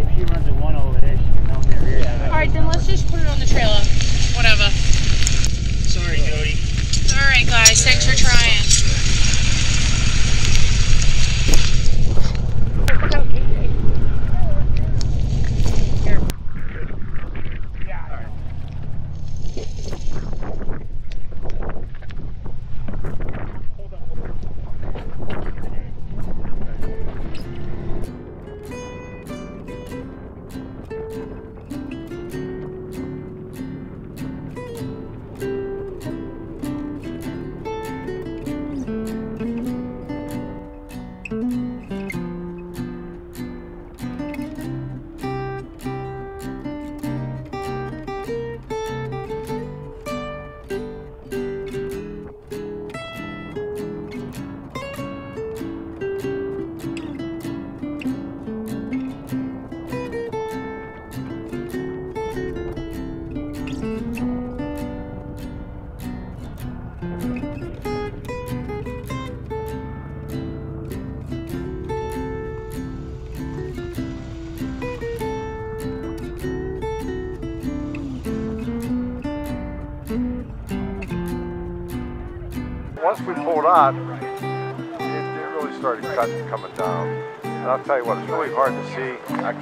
If she runs a one over there, she can melt that rear. Yeah, Alright, then let's just put it on the trailer. Whatever. Sorry, Jody. Alright, guys, thanks for trying.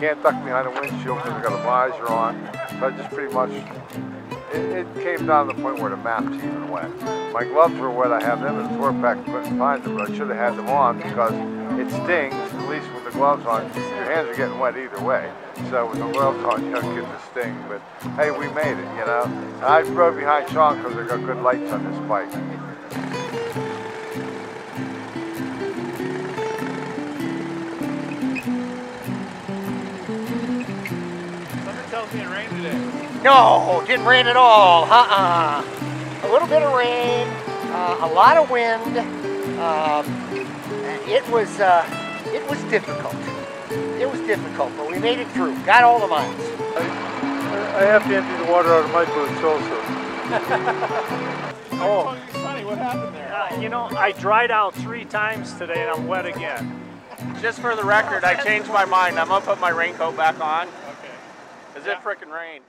Can't duck behind the windshield because I've got a visor on. So I just pretty much, it, it came down to the point where the map's even wet. My gloves were wet. I have them in the tour pack, couldn't find them, but I should have had them on because it stings, at least with the gloves on. Your hands are getting wet either way. So with the gloves on, you don't get the sting. But hey, we made it, you know. And I rode behind Sean because I got good lights on this bike. No, didn't rain at all. Uh-uh. A little bit of rain, uh, a lot of wind. Um, it was uh, it was difficult. It was difficult, but we made it through. Got all the miles. I have to empty the water out of my boots also. [LAUGHS] Oh, Sonny, what happened there? uh, you know, I dried out three times today and I'm wet again. Just for the record, I changed my mind. I'm gonna put my raincoat back on. Okay. Cause it frickin' rained.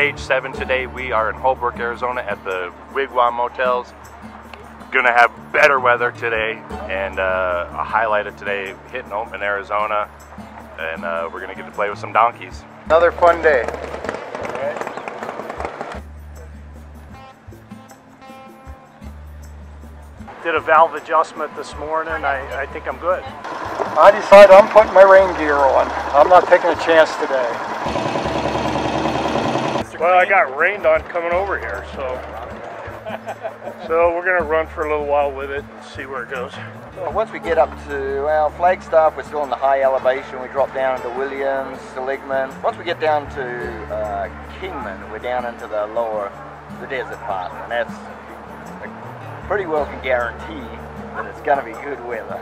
Stage 7 today, we are in Holbrook, Arizona at the Wigwam Motels. Gonna have better weather today and uh, a highlight of today hitting Oatman Arizona. And uh, we're gonna get to play with some donkeys. Another fun day. Did a valve adjustment this morning. I, I think I'm good. I decided I'm putting my rain gear on. I'm not taking a chance today. Well, I got rained on coming over here, so [LAUGHS] So we're gonna run for a little while with it and see where it goes. Well, once we get up to well, Flagstaff, we're still in the high elevation. We drop down into Williams, Seligman. Once we get down to uh, Kingman, we're down into the lower, the desert part, and that's a pretty well can guarantee that it's going to be good weather.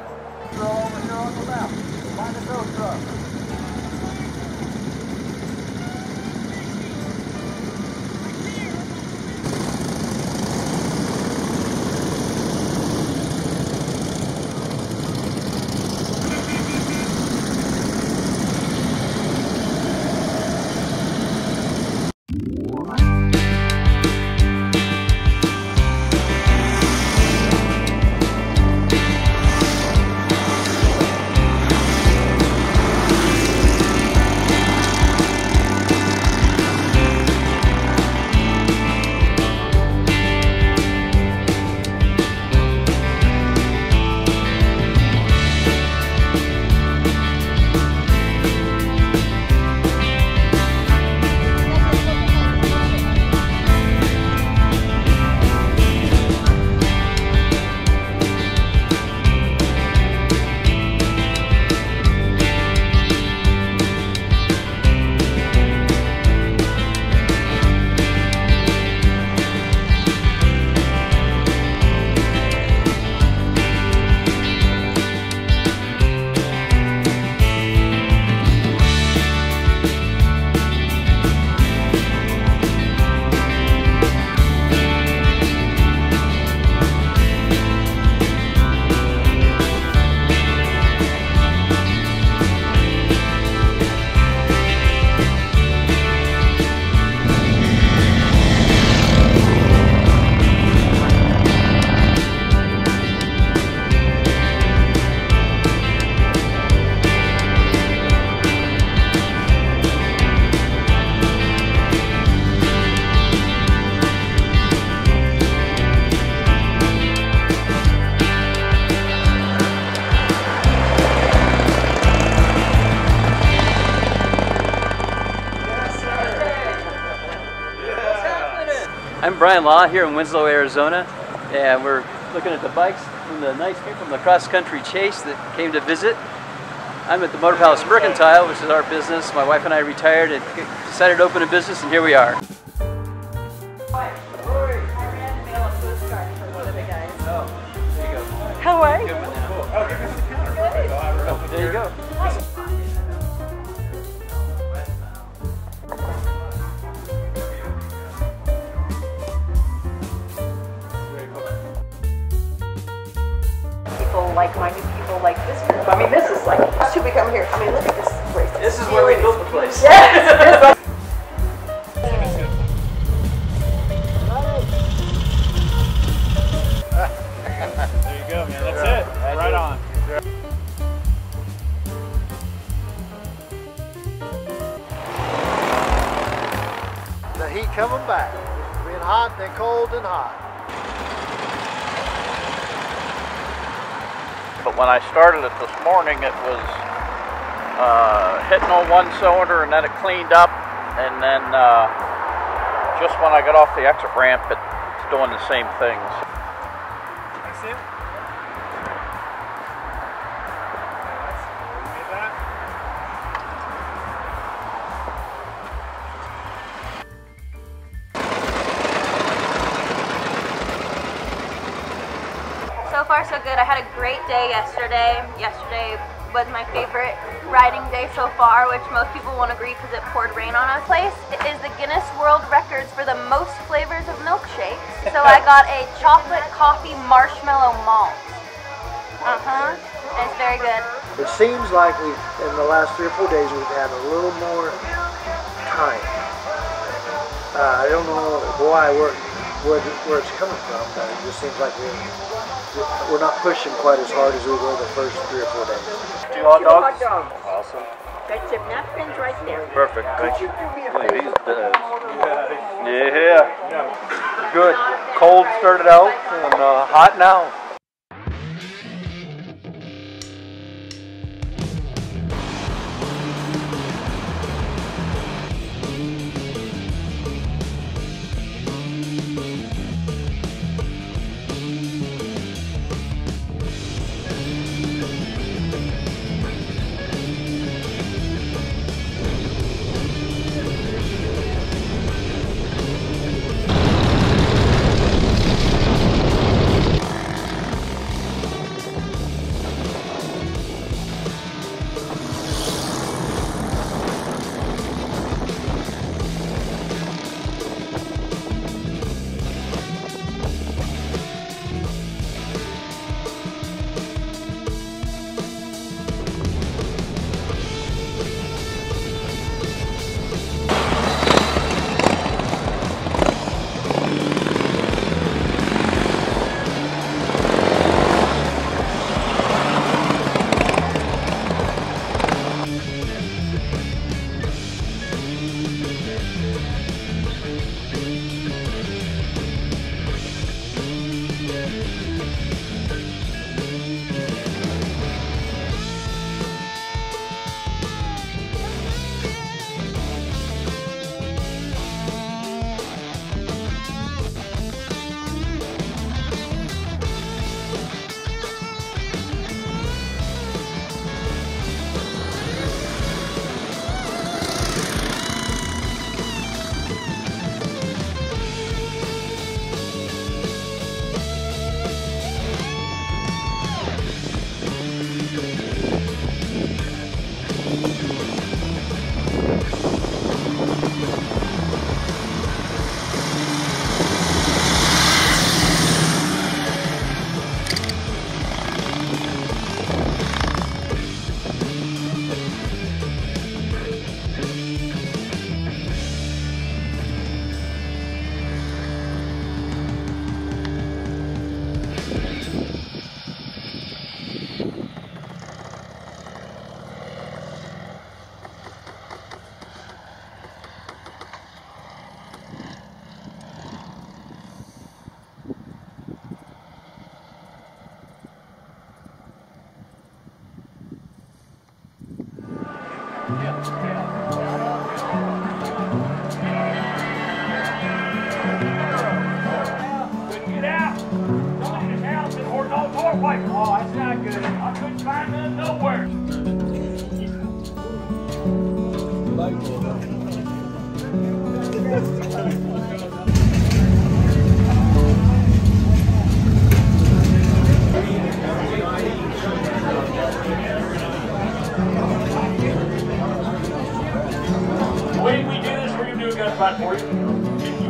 I'm Brian Law here in Winslow, Arizona, and we're looking at the bikes from the nice people from the cross country chase that came to visit. I'm at the Motor Palace Mercantile, which is our business. My wife and I retired and decided to open a business, and here we are. Cleaned up. And then uh, just when I got off the exit ramp, it's doing the same things. So far, so good. I had a great day yesterday. Yesterday was my favorite riding day so far, which most people won't agree because it poured rain on our place. It is the Guinness World Records for the most flavors of milkshakes. So I got a chocolate coffee marshmallow malt. Uh huh. And it's very good. It seems like we, in the last three or four days, we've had a little more time. Uh, I don't know why, where, where, where it's coming from, but it just seems like we, we're not pushing quite as hard as we were the first three or four days. Two hot Two hot dogs? dogs. Awesome. Got some napkins right there. Perfect. Thank Could you. you do me a? Yeah. Good. Cold started out and uh, hot now.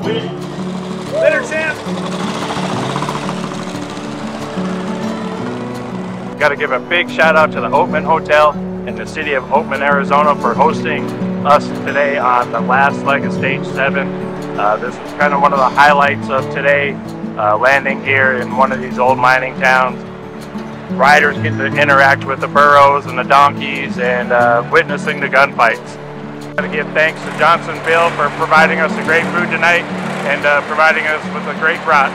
Later, champ. Got to give a big shout out to the Oatman Hotel in the city of Oatman, Arizona for hosting us today on the last leg of Stage 7. Uh, this is kind of one of the highlights of today, uh, landing here in one of these old mining towns. Riders get to interact with the burros and the donkeys and uh, witnessing the gunfights. To give thanks to Johnsonville for providing us a great food tonight and uh, providing us with a great brats.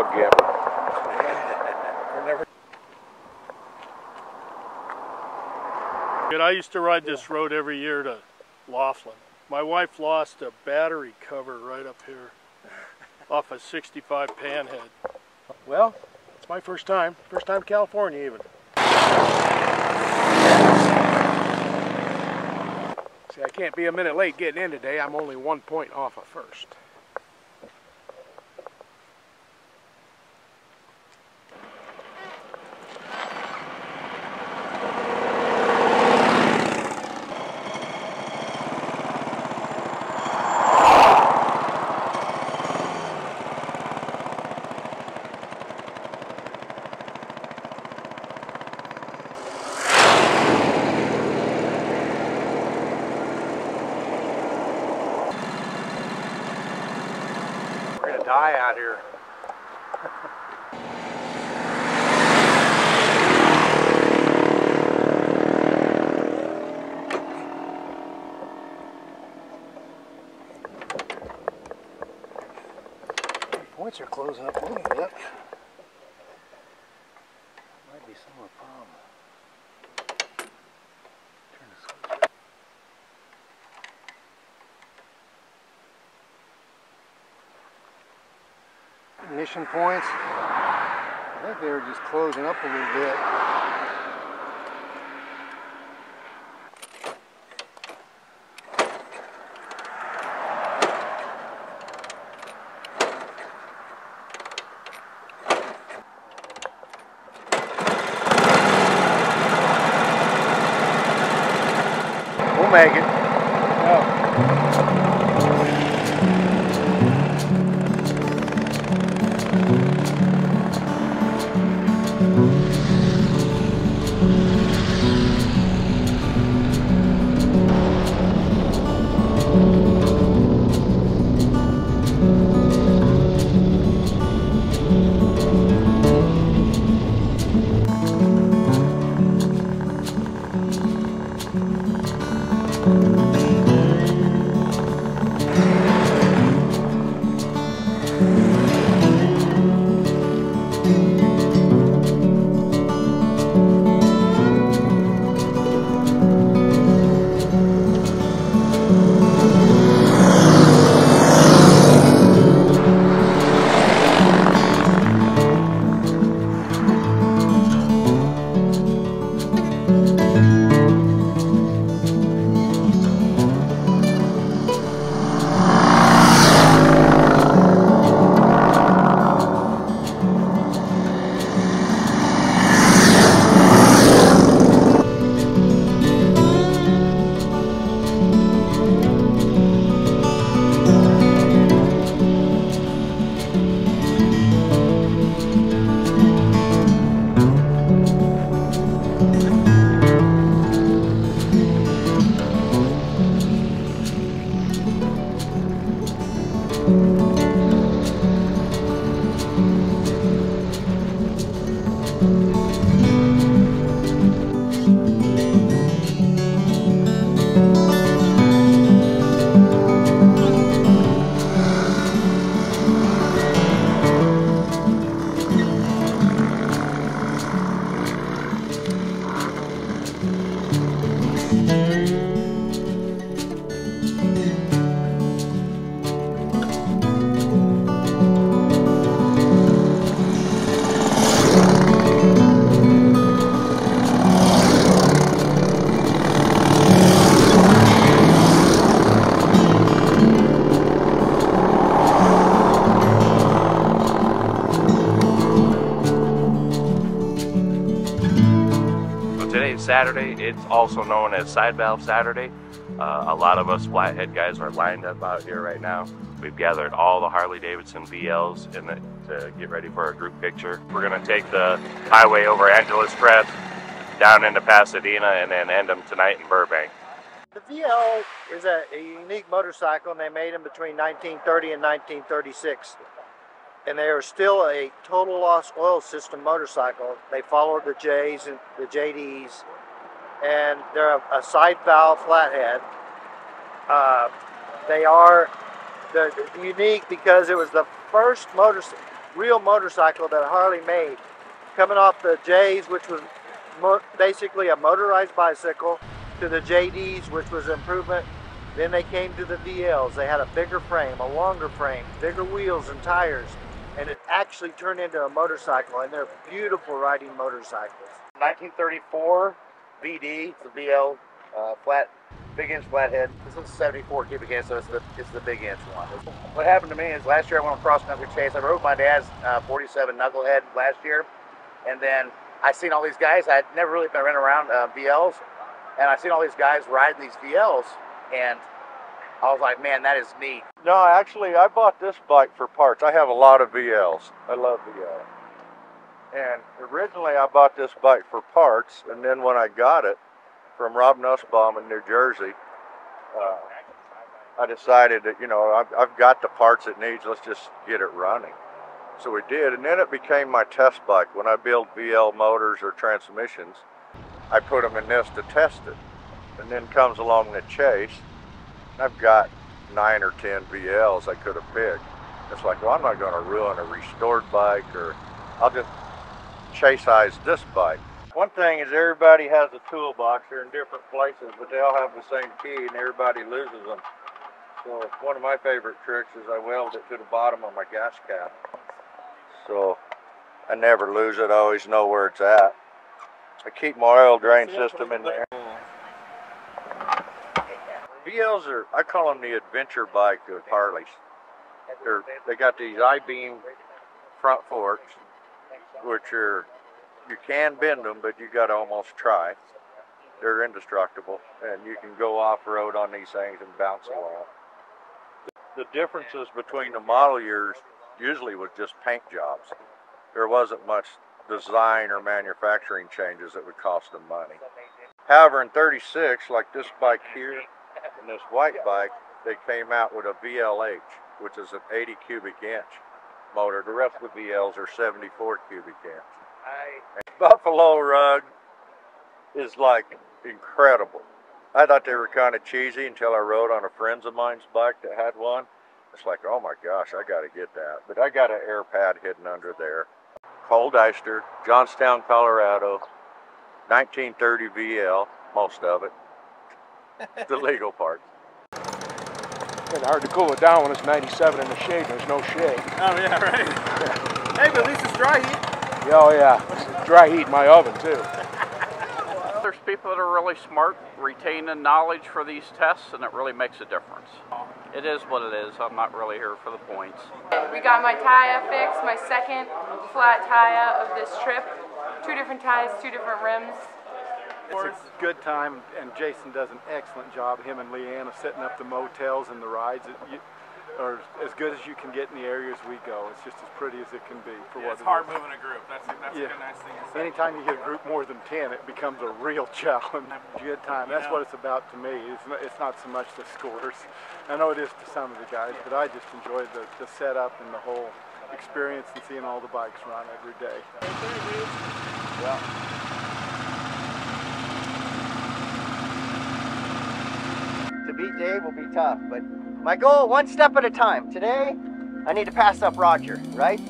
Without gap. [LAUGHS] I used to ride this road every year to Laughlin. My wife lost a battery cover right up here [LAUGHS] off a 65 panhead. Well, it's my first time. First time California even. See, I can't be a minute late getting in today. I'm only one point off of first. We're gonna die out here. Points are closing up a little bit. Might be some of the problem. Turn this ignition points. I think they were just closing up a little bit. Saturday. It's also known as Side Valve Saturday. Uh, a lot of us flathead guys are lined up out here right now. We've gathered all the Harley Davidson VLs in the, to get ready for a group picture. We're going to take the highway over Angeles Crest down into Pasadena and then end them tonight in Burbank. The VL is a, a unique motorcycle, and they made them between 1930 and 1936. And they are still a total loss oil system motorcycle. They follow the J's and the JDs, and they're a, a side valve flathead. Uh, They are they're unique because it was the first motor, real motorcycle that Harley made. Coming off the J's, which was basically a motorized bicycle, to the JDs, which was improvement. Then they came to the VLs. They had a bigger frame, a longer frame, bigger wheels and tires, and it actually turned into a motorcycle, and they're beautiful riding motorcycles. 1934 VD, it's the VL uh, flat, big inch flathead. This one's 74 cubic inch, so it's the, it's the big inch one. What happened to me is last year I went on cross country chase. I rode my dad's uh, 47 knucklehead last year, and then I seen all these guys. I'd never really been around uh, VLs, and I seen all these guys riding these VLs, and I was like, man, that is neat. No, actually, I bought this bike for parts. I have a lot of VLs. I love VL. And originally, I bought this bike for parts, and then when I got it from Rob Nussbaum in New Jersey, uh, I decided that, you know, I've, I've got the parts it needs. Let's just get it running. So we did, and then it became my test bike. When I build VL motors or transmissions, I put them in this to test it. And then comes along the Chase. I've got nine or ten VLs I could have picked. It's like, well, I'm not going to ruin a restored bike, or I'll just chase-eyes this bike. One thing is everybody has a toolbox. They're in different places, but they all have the same key, and everybody loses them. So one of my favorite tricks is I weld it to the bottom of my gas cap. So I never lose it. I always know where it's at. I keep my oil drain system in there. VLs are, I call them the adventure bike of Harleys. They're, they got these I-beam front forks, which are, you can bend them, but you got to almost try. They're indestructible, and you can go off-road on these things and bounce along. The differences between the model years usually was just paint jobs. There wasn't much design or manufacturing changes that would cost them money. However, in 36, like this bike here and this white bike, they came out with a VLH, which is an 80 cubic inch motor. The rest of the VLs are 74 cubic inch. Buffalo rug is like incredible. I thought they were kind of cheesy until I rode on a friend's of mine's bike that had one. It's like, oh my gosh, I got to get that. But I got an air pad hidden under there. Cole Deister, Johnstown, Colorado, 1930 VL, most of it. [LAUGHS] the legal part. It's hard to cool it down when it's 97 in the shade. There's no shade. Oh yeah, right. [LAUGHS] hey, but at least it's dry heat. Oh yeah, it's dry heat in my oven too. [LAUGHS] There's people that are really smart, retaining knowledge for these tests, and it really makes a difference. It is what it is. I'm not really here for the points. We got my tire fixed, my second flat tire of this trip. Two different tires, two different rims. It's a good time, and Jason does an excellent job, him and Leanne, of setting up the motels and the rides. It, you, are as good as you can get in the areas we go. It's just as pretty as it can be for yeah, what it's hard is. moving a group. That's, that's yeah. a good nice thing to say. Anytime you get a group more than 10, it becomes a real [LAUGHS] challenge. Good time. That's what it's about to me. It's not, it's not so much the scores. I know it is to some of the guys, but I just enjoy the, the setup and the whole experience and seeing all the bikes run every day. Yeah. Beat Dave will be tough, but my goal, one step at a time. Today, I need to pass up Roger, right?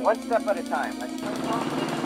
One step at a time.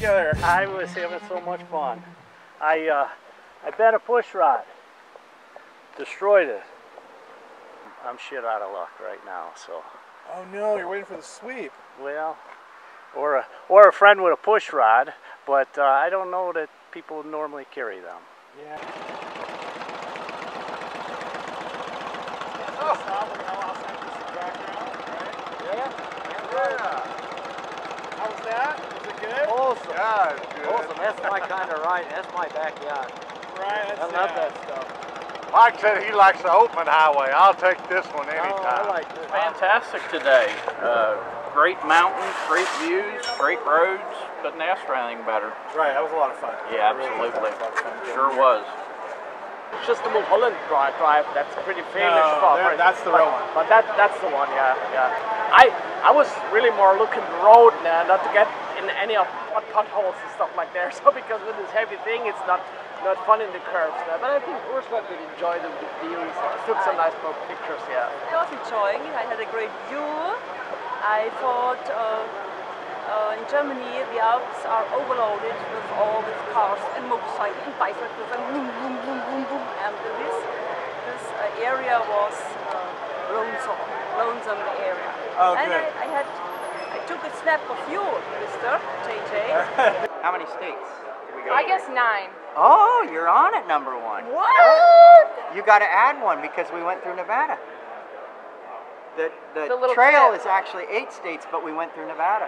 Together? I was having so much fun. I uh, I bent a push rod, destroyed it. I'm shit out of luck right now. So, Oh no, you're waiting for the sweep. well, or a or a friend with a push rod, but uh, I don't know that people normally carry them. Yeah. How was that? Was it good? Awesome. Yeah, it's good. Awesome. That's my kind of ride. That's my backyard. Right. I love that stuff. Mike said he likes the open highway. I'll take this one anytime. Fantastic today. Uh, great mountains, great views, great roads. Couldn't ask for anything better. Right, that was a lot of fun. Yeah, absolutely. Sure was. It's just the Mulholland Drive. Drive. That's pretty famous. No, for- there- for- that's the but, real one. But that that's the one. Yeah, yeah. I I was really more looking the road now, not to get in any of pot- potholes and stuff like that. [LAUGHS] So because with this heavy thing, it's not not fun in the curves. Now. But I think Ursula did enjoy the views. Took some nice pictures. Yeah. I was enjoying it. I had a great view. I thought uh, uh, in Germany the Alps are overloaded with all with cars and motorcycles and bicycles and boom, boom, boom, boom, boom. And this this uh, area was uh, lonesome, lonesome area. Oh, and good. I, I had I took a snap of you, Mister JJ. [LAUGHS] How many states? did we go I to? guess nine. Oh, you're on at number one. What? You got to add one because we went through Nevada. The the, The trail trip. is actually eight states, but we went through Nevada,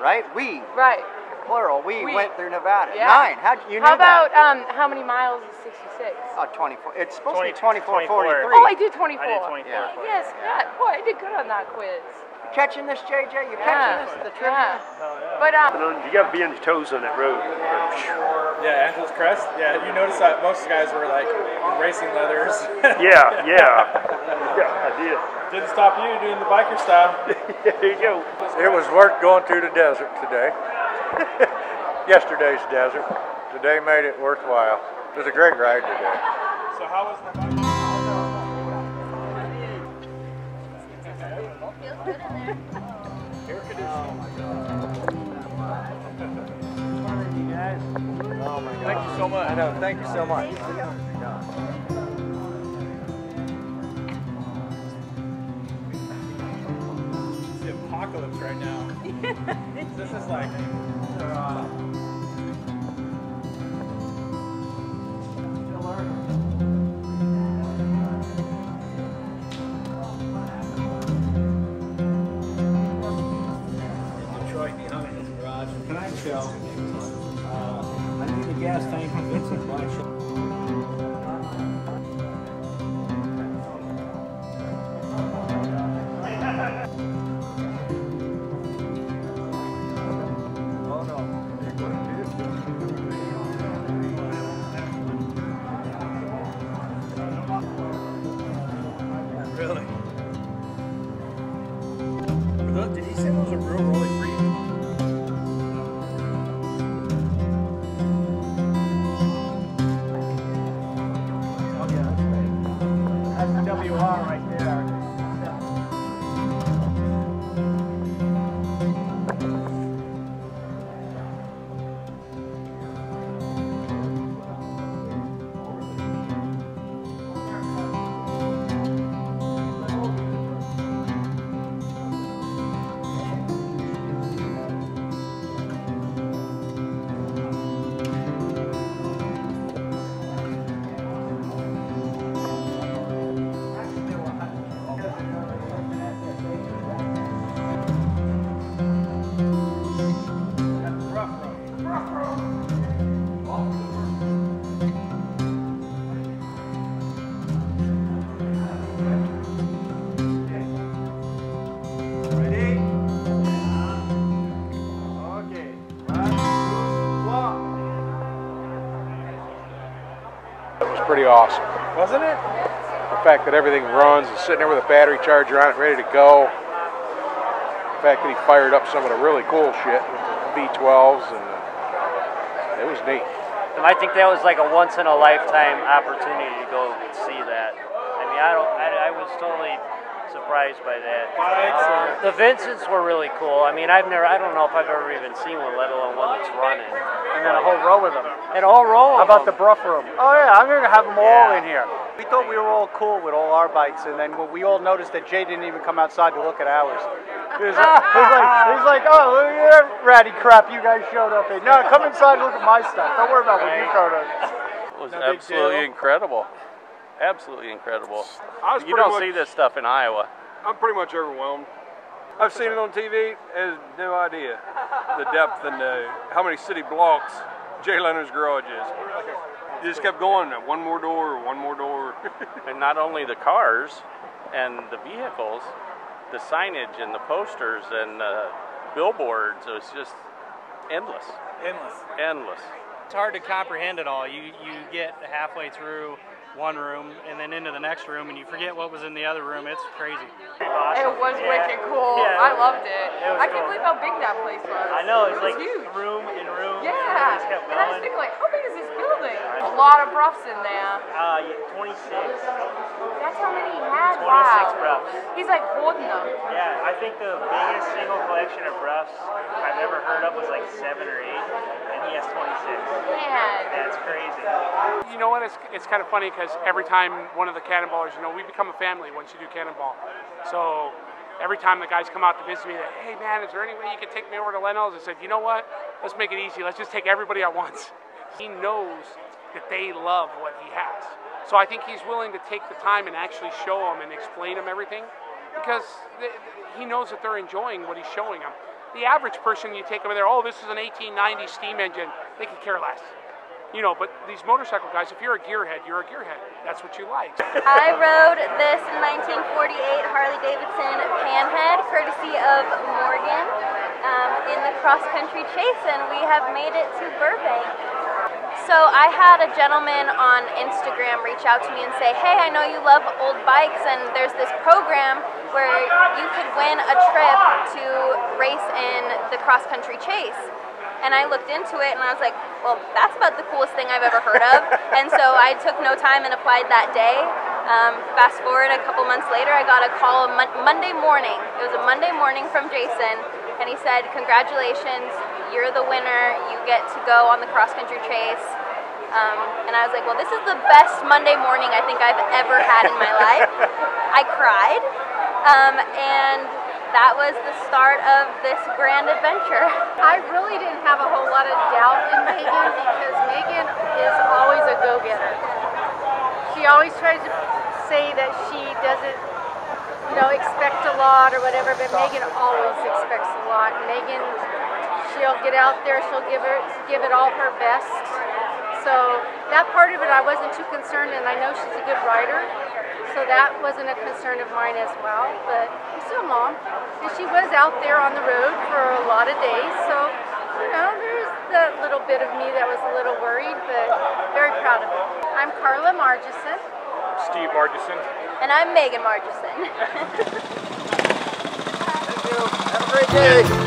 right? We Right. plural. We, We. went through Nevada. Yeah. Nine. How you knew How about that? um how many miles is 66? Oh, 24. It's supposed 20 to be 24, 24. 43. Oh, I did 24. I did 24. Yeah. Yes, God, boy, I did good on that quiz. You catching this, JJ? You Yeah. catching this? The trivia? But um, You got to be on your toes on that road. Yeah, Angeles Crest. Yeah, you noticed that most guys were like in racing leathers. Yeah, yeah. [LAUGHS] Yeah, I did. Didn't stop you doing the biker style. [LAUGHS] there you go. It was worth going through the desert today. [LAUGHS] Yesterday's desert. Today made it worthwhile. It was a great ride today. So how was the Thank you so much. I know. Thank you so much. It's the apocalypse right now. [LAUGHS] this is like. Uh, pretty awesome. Wasn't it? The fact that everything runs and sitting there with a battery charger on it, ready to go. The fact that he fired up some of the really cool shit with the V12s, and uh, it was neat. And I think that was like a once in a lifetime opportunity to go see that. I mean, I don't, I, I was totally surprised by that. Uh, the Vincents were really cool. I mean, I've never, I don't know if I've ever even seen one, let alone one that's running. And then a whole row of them. And a whole row How about them. the Brough room? Oh yeah, I'm gonna have them all in here. We thought we were all cool with all our bikes, and then we all noticed that Jay didn't even come outside to look at ours. He was like, he was like, he's like, oh, look at that ratty crap you guys showed up in. No, come inside and look at my stuff. Don't worry about what you showed us. It was No absolutely incredible. Absolutely incredible. I you don't much- see this stuff in Iowa. I'm pretty much overwhelmed. I've seen it on TV. Has no idea the depth and uh, how many city blocks Jay Leno's garage is. You just kept going. One more door, one more door. [LAUGHS] and not only the cars and the vehicles, the signage and the posters and the billboards. It was just endless. Endless. Endless. It's hard to comprehend it all. You you get halfway through one room and then into the next room and you forget what was in the other room. It's crazy. It was wicked cool. Yeah, I loved it. it I can't cool. believe how big that place was. I know, it's it like huge. room in room. Yeah. And And I was thinking like, how big is this building? A lot of Broughs in there. Uh, yeah, 26. That's how many he had. 26 wow. Broughs. He's like hoarding them. Yeah, I think the biggest single collection of Broughs I've ever heard of was like seven or eight, and he has 26. Man. That's crazy. You know what? It's, it's kind of funny because every time one of the cannonballers, you know, we become a family once you do cannonball. So every time the guys come out to visit me, they hey man, is there any way you could take me over to Leno's? I said, you know what? Let's make it easy. Let's just take everybody at once. [LAUGHS] He knows that they love what he has. So I think he's willing to take the time and actually show them and explain them everything because th- he knows that they're enjoying what he's showing them. The average person you take over there, oh, this is an 1890 steam engine, they could care less. You know, but these motorcycle guys, if you're a gearhead, you're a gearhead. That's what you like. I rode this 1948 Harley Davidson Panhead, courtesy of Morgan, um, in the cross country chase, and we have made it to Burbank. So I had a gentleman on Instagram reach out to me and say, hey, I know you love old bikes, and there's this program where you could win a trip to race in the cross country chase. And I looked into it and I was like, well, that's about the coolest thing I've ever heard of. [LAUGHS] and so I took no time and applied that day. Um, fast forward a couple months later, I got a call mon- Monday morning. It was a Monday morning from Jason, and he said, Congratulations, you're the winner. You get to go on the cross country chase. Um, and I was like, Well, this is the best Monday morning I think I've ever had in my [LAUGHS] life. I cried. Um, and that was the start of this grand adventure. I really didn't have a whole lot of doubt in Megan because Megan is always a go-getter. She always tries to say that she doesn't, you know, expect a lot or whatever, but Megan always expects a lot. Megan, she'll get out there, she'll give it, give it all her best. So that part of it, I wasn't too concerned, and I know she's a good rider. So that wasn't a concern of mine as well, but I'm still mom. And she was out there on the road for a lot of days, so, you know, there's that little bit of me that was a little worried, but very proud of it. I'm Carla Margison. Steve Margison. And I'm Megan Margison. [LAUGHS] Have a great day.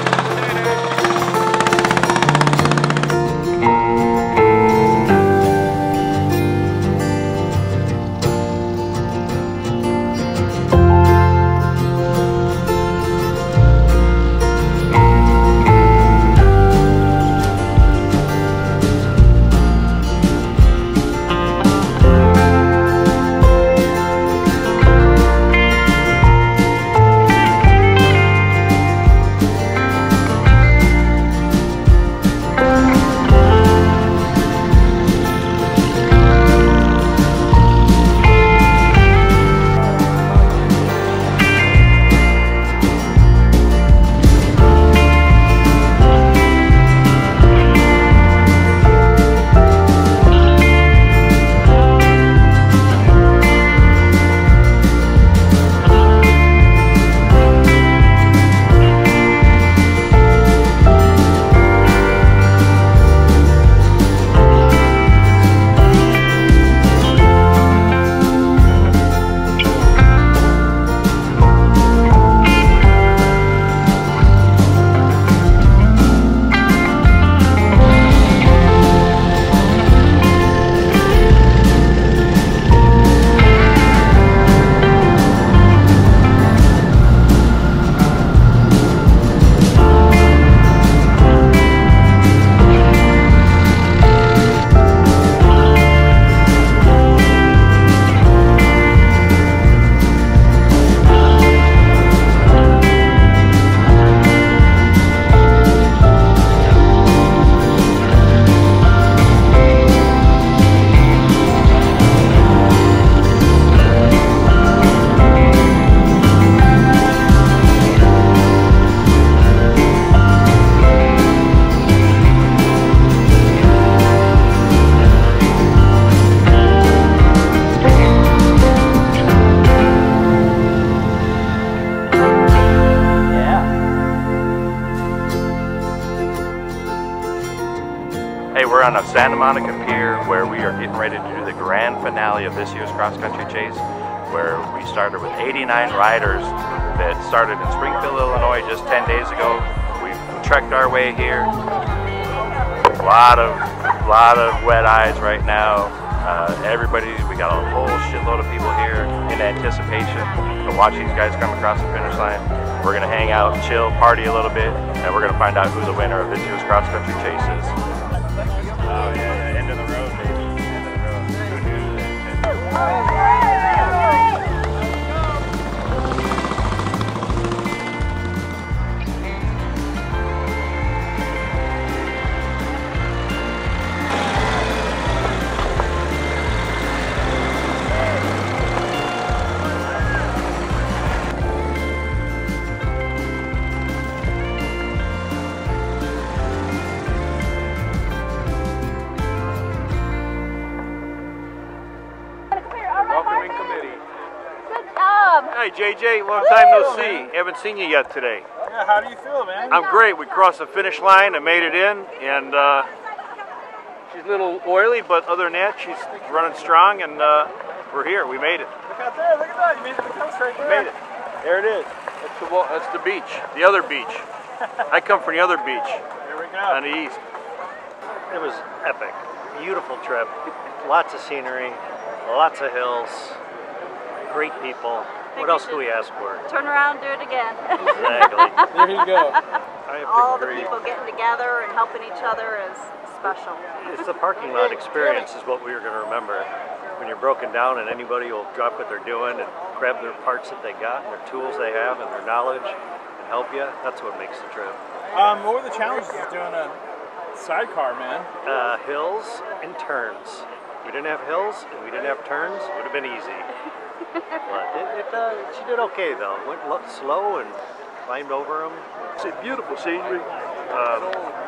Santa Monica Pier where we are getting ready to do the grand finale of this year's cross country chase, where we started with 89 riders that started in Springfield, Illinois just 10 days ago. We've trekked our way here. A lot of, lot of wet eyes right now. Uh, everybody, we got a whole shitload of people here in anticipation to watch these guys come across the finish line. We're gonna hang out, chill, party a little bit, and we're gonna find out who the winner of this year's cross country chase is. Hi JJ, long time no see. Haven't seen you yet today. Yeah, how do you feel, man? I'm great. We crossed the finish line. I made it in, and uh, she's a little oily, but other than that, she's running strong, and uh, we're here. We made it. Look out there, look at that. You made it the coast right there. made it. There it is. That's the that's the beach. The other beach. I come from the other beach. There we go. On the east. It was epic. Beautiful trip. Lots of scenery, lots of hills, great people. What else do we ask for? Turn around, do it again. Exactly. [LAUGHS] There you go. I have to All the people getting together and helping each other is special. It's the parking lot experience is what we are going to remember. When you're broken down and anybody will drop what they're doing and grab their parts that they got and their tools they have and their knowledge and help you, that's what makes the trip. Um, what were the challenges of doing a sidecar, man? Uh, hills and turns. We didn't have hills and we didn't have turns. It would have been easy. But it, it, uh, she did okay though. Went lo- slow and climbed over them. It's a beautiful scenery. Um,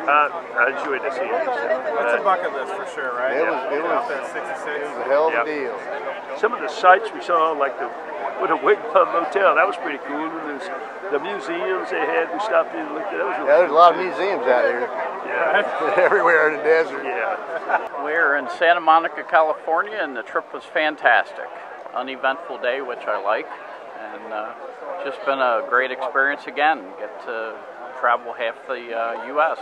I, I enjoyed the scenery. That's a bucket list for sure, right? It was- it was- there at 66. it was a hell of a deal. Some of the sights we saw, like the with the Wigwam Motel, that was pretty cool. And there's the museums they had. We stopped in and looked at. That was really Yeah, there's a lot of museums out here. Yeah, [LAUGHS] Everywhere in the desert. Yeah. We're in Santa Monica, California, and the trip was fantastic. Uneventful day, which I like, and uh, just been a great experience again. Get to travel half the uh, U.S.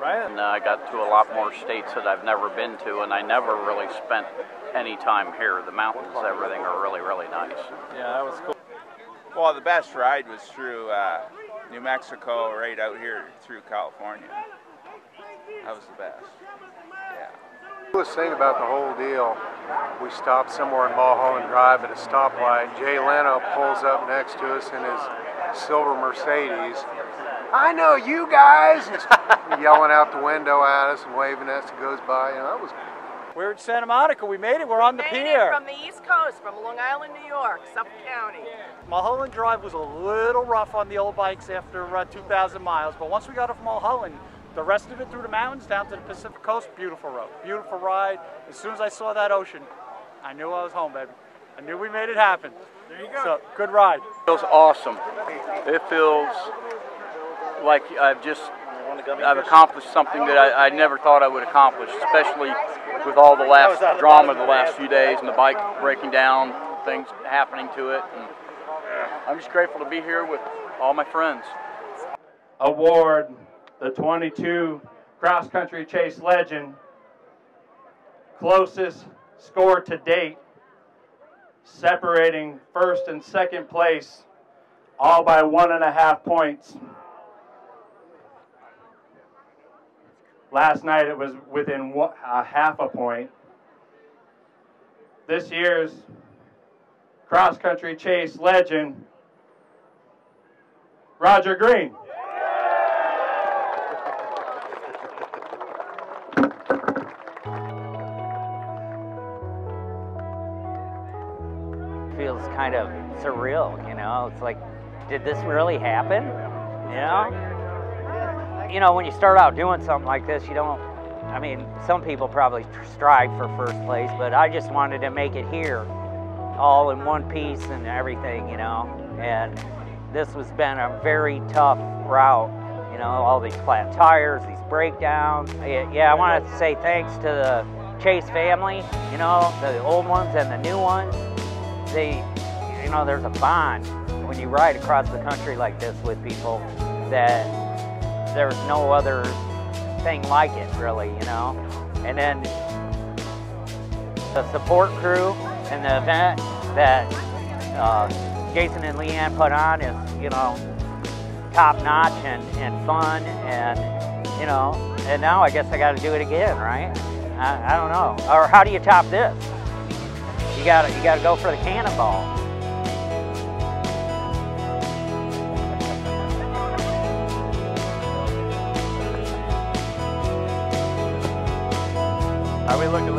Right. And uh, I got to a lot more states that I've never been to, and I never really spent any time here. The mountains, everything are really, really nice. Yeah, that was cool. Well, the best ride was through uh, New Mexico, right out here through California. That was the best. Yeah. coolest thing about the whole deal, we stopped somewhere in Mulholland Drive at a stoplight. Jay Leno pulls up next to us in his silver Mercedes. I know you guys! He's [LAUGHS] yelling out the window at us and waving at us. He goes by. You know, that was We're in Santa Monica. We made it. We're on the Made pier. it from the East Coast, from Long Island, New York, Suffolk County. Mulholland Drive was a little rough on the old bikes after uh, 2,000 miles, but once we got off Mulholland, the rest of it through the mountains down to the Pacific Coast, beautiful road, beautiful ride. As soon as I saw that ocean, I knew I was home, baby. I knew we made it happen. There you go. So, good ride. feels awesome. It feels like I've just I've accomplished something that I, I never thought I would accomplish, especially with all the last drama the last few days and the bike breaking down, things happening to it. And I'm just grateful to be here with all my friends. award the 22 cross country chase legend closest score to date separating first and second place all by one and a half points. Last night it was within a half a point. This year's cross country chase legend roger green kind of surreal, you know? It's like, did this really happen? You know? You know, when you start out doing something like this, you don't, I mean, some people probably strive for first place, but I just wanted to make it here, all in one piece and everything, you know? And this has been a very tough route, You know, all these flat tires, these breakdowns. Yeah, I want to say thanks to the Chase family, you know, the old ones and the new ones. They, you know, there's a bond when you ride across the country like this with people that there's no other thing like it, really, you know. And then the support crew and the event that uh, Jason and Leanne put on is, you know, top notch and, and fun and, you know, and now I guess I got to do it again, right? I, I don't know. Or how do you top this? You got to you got to go for the cannonball. How we look,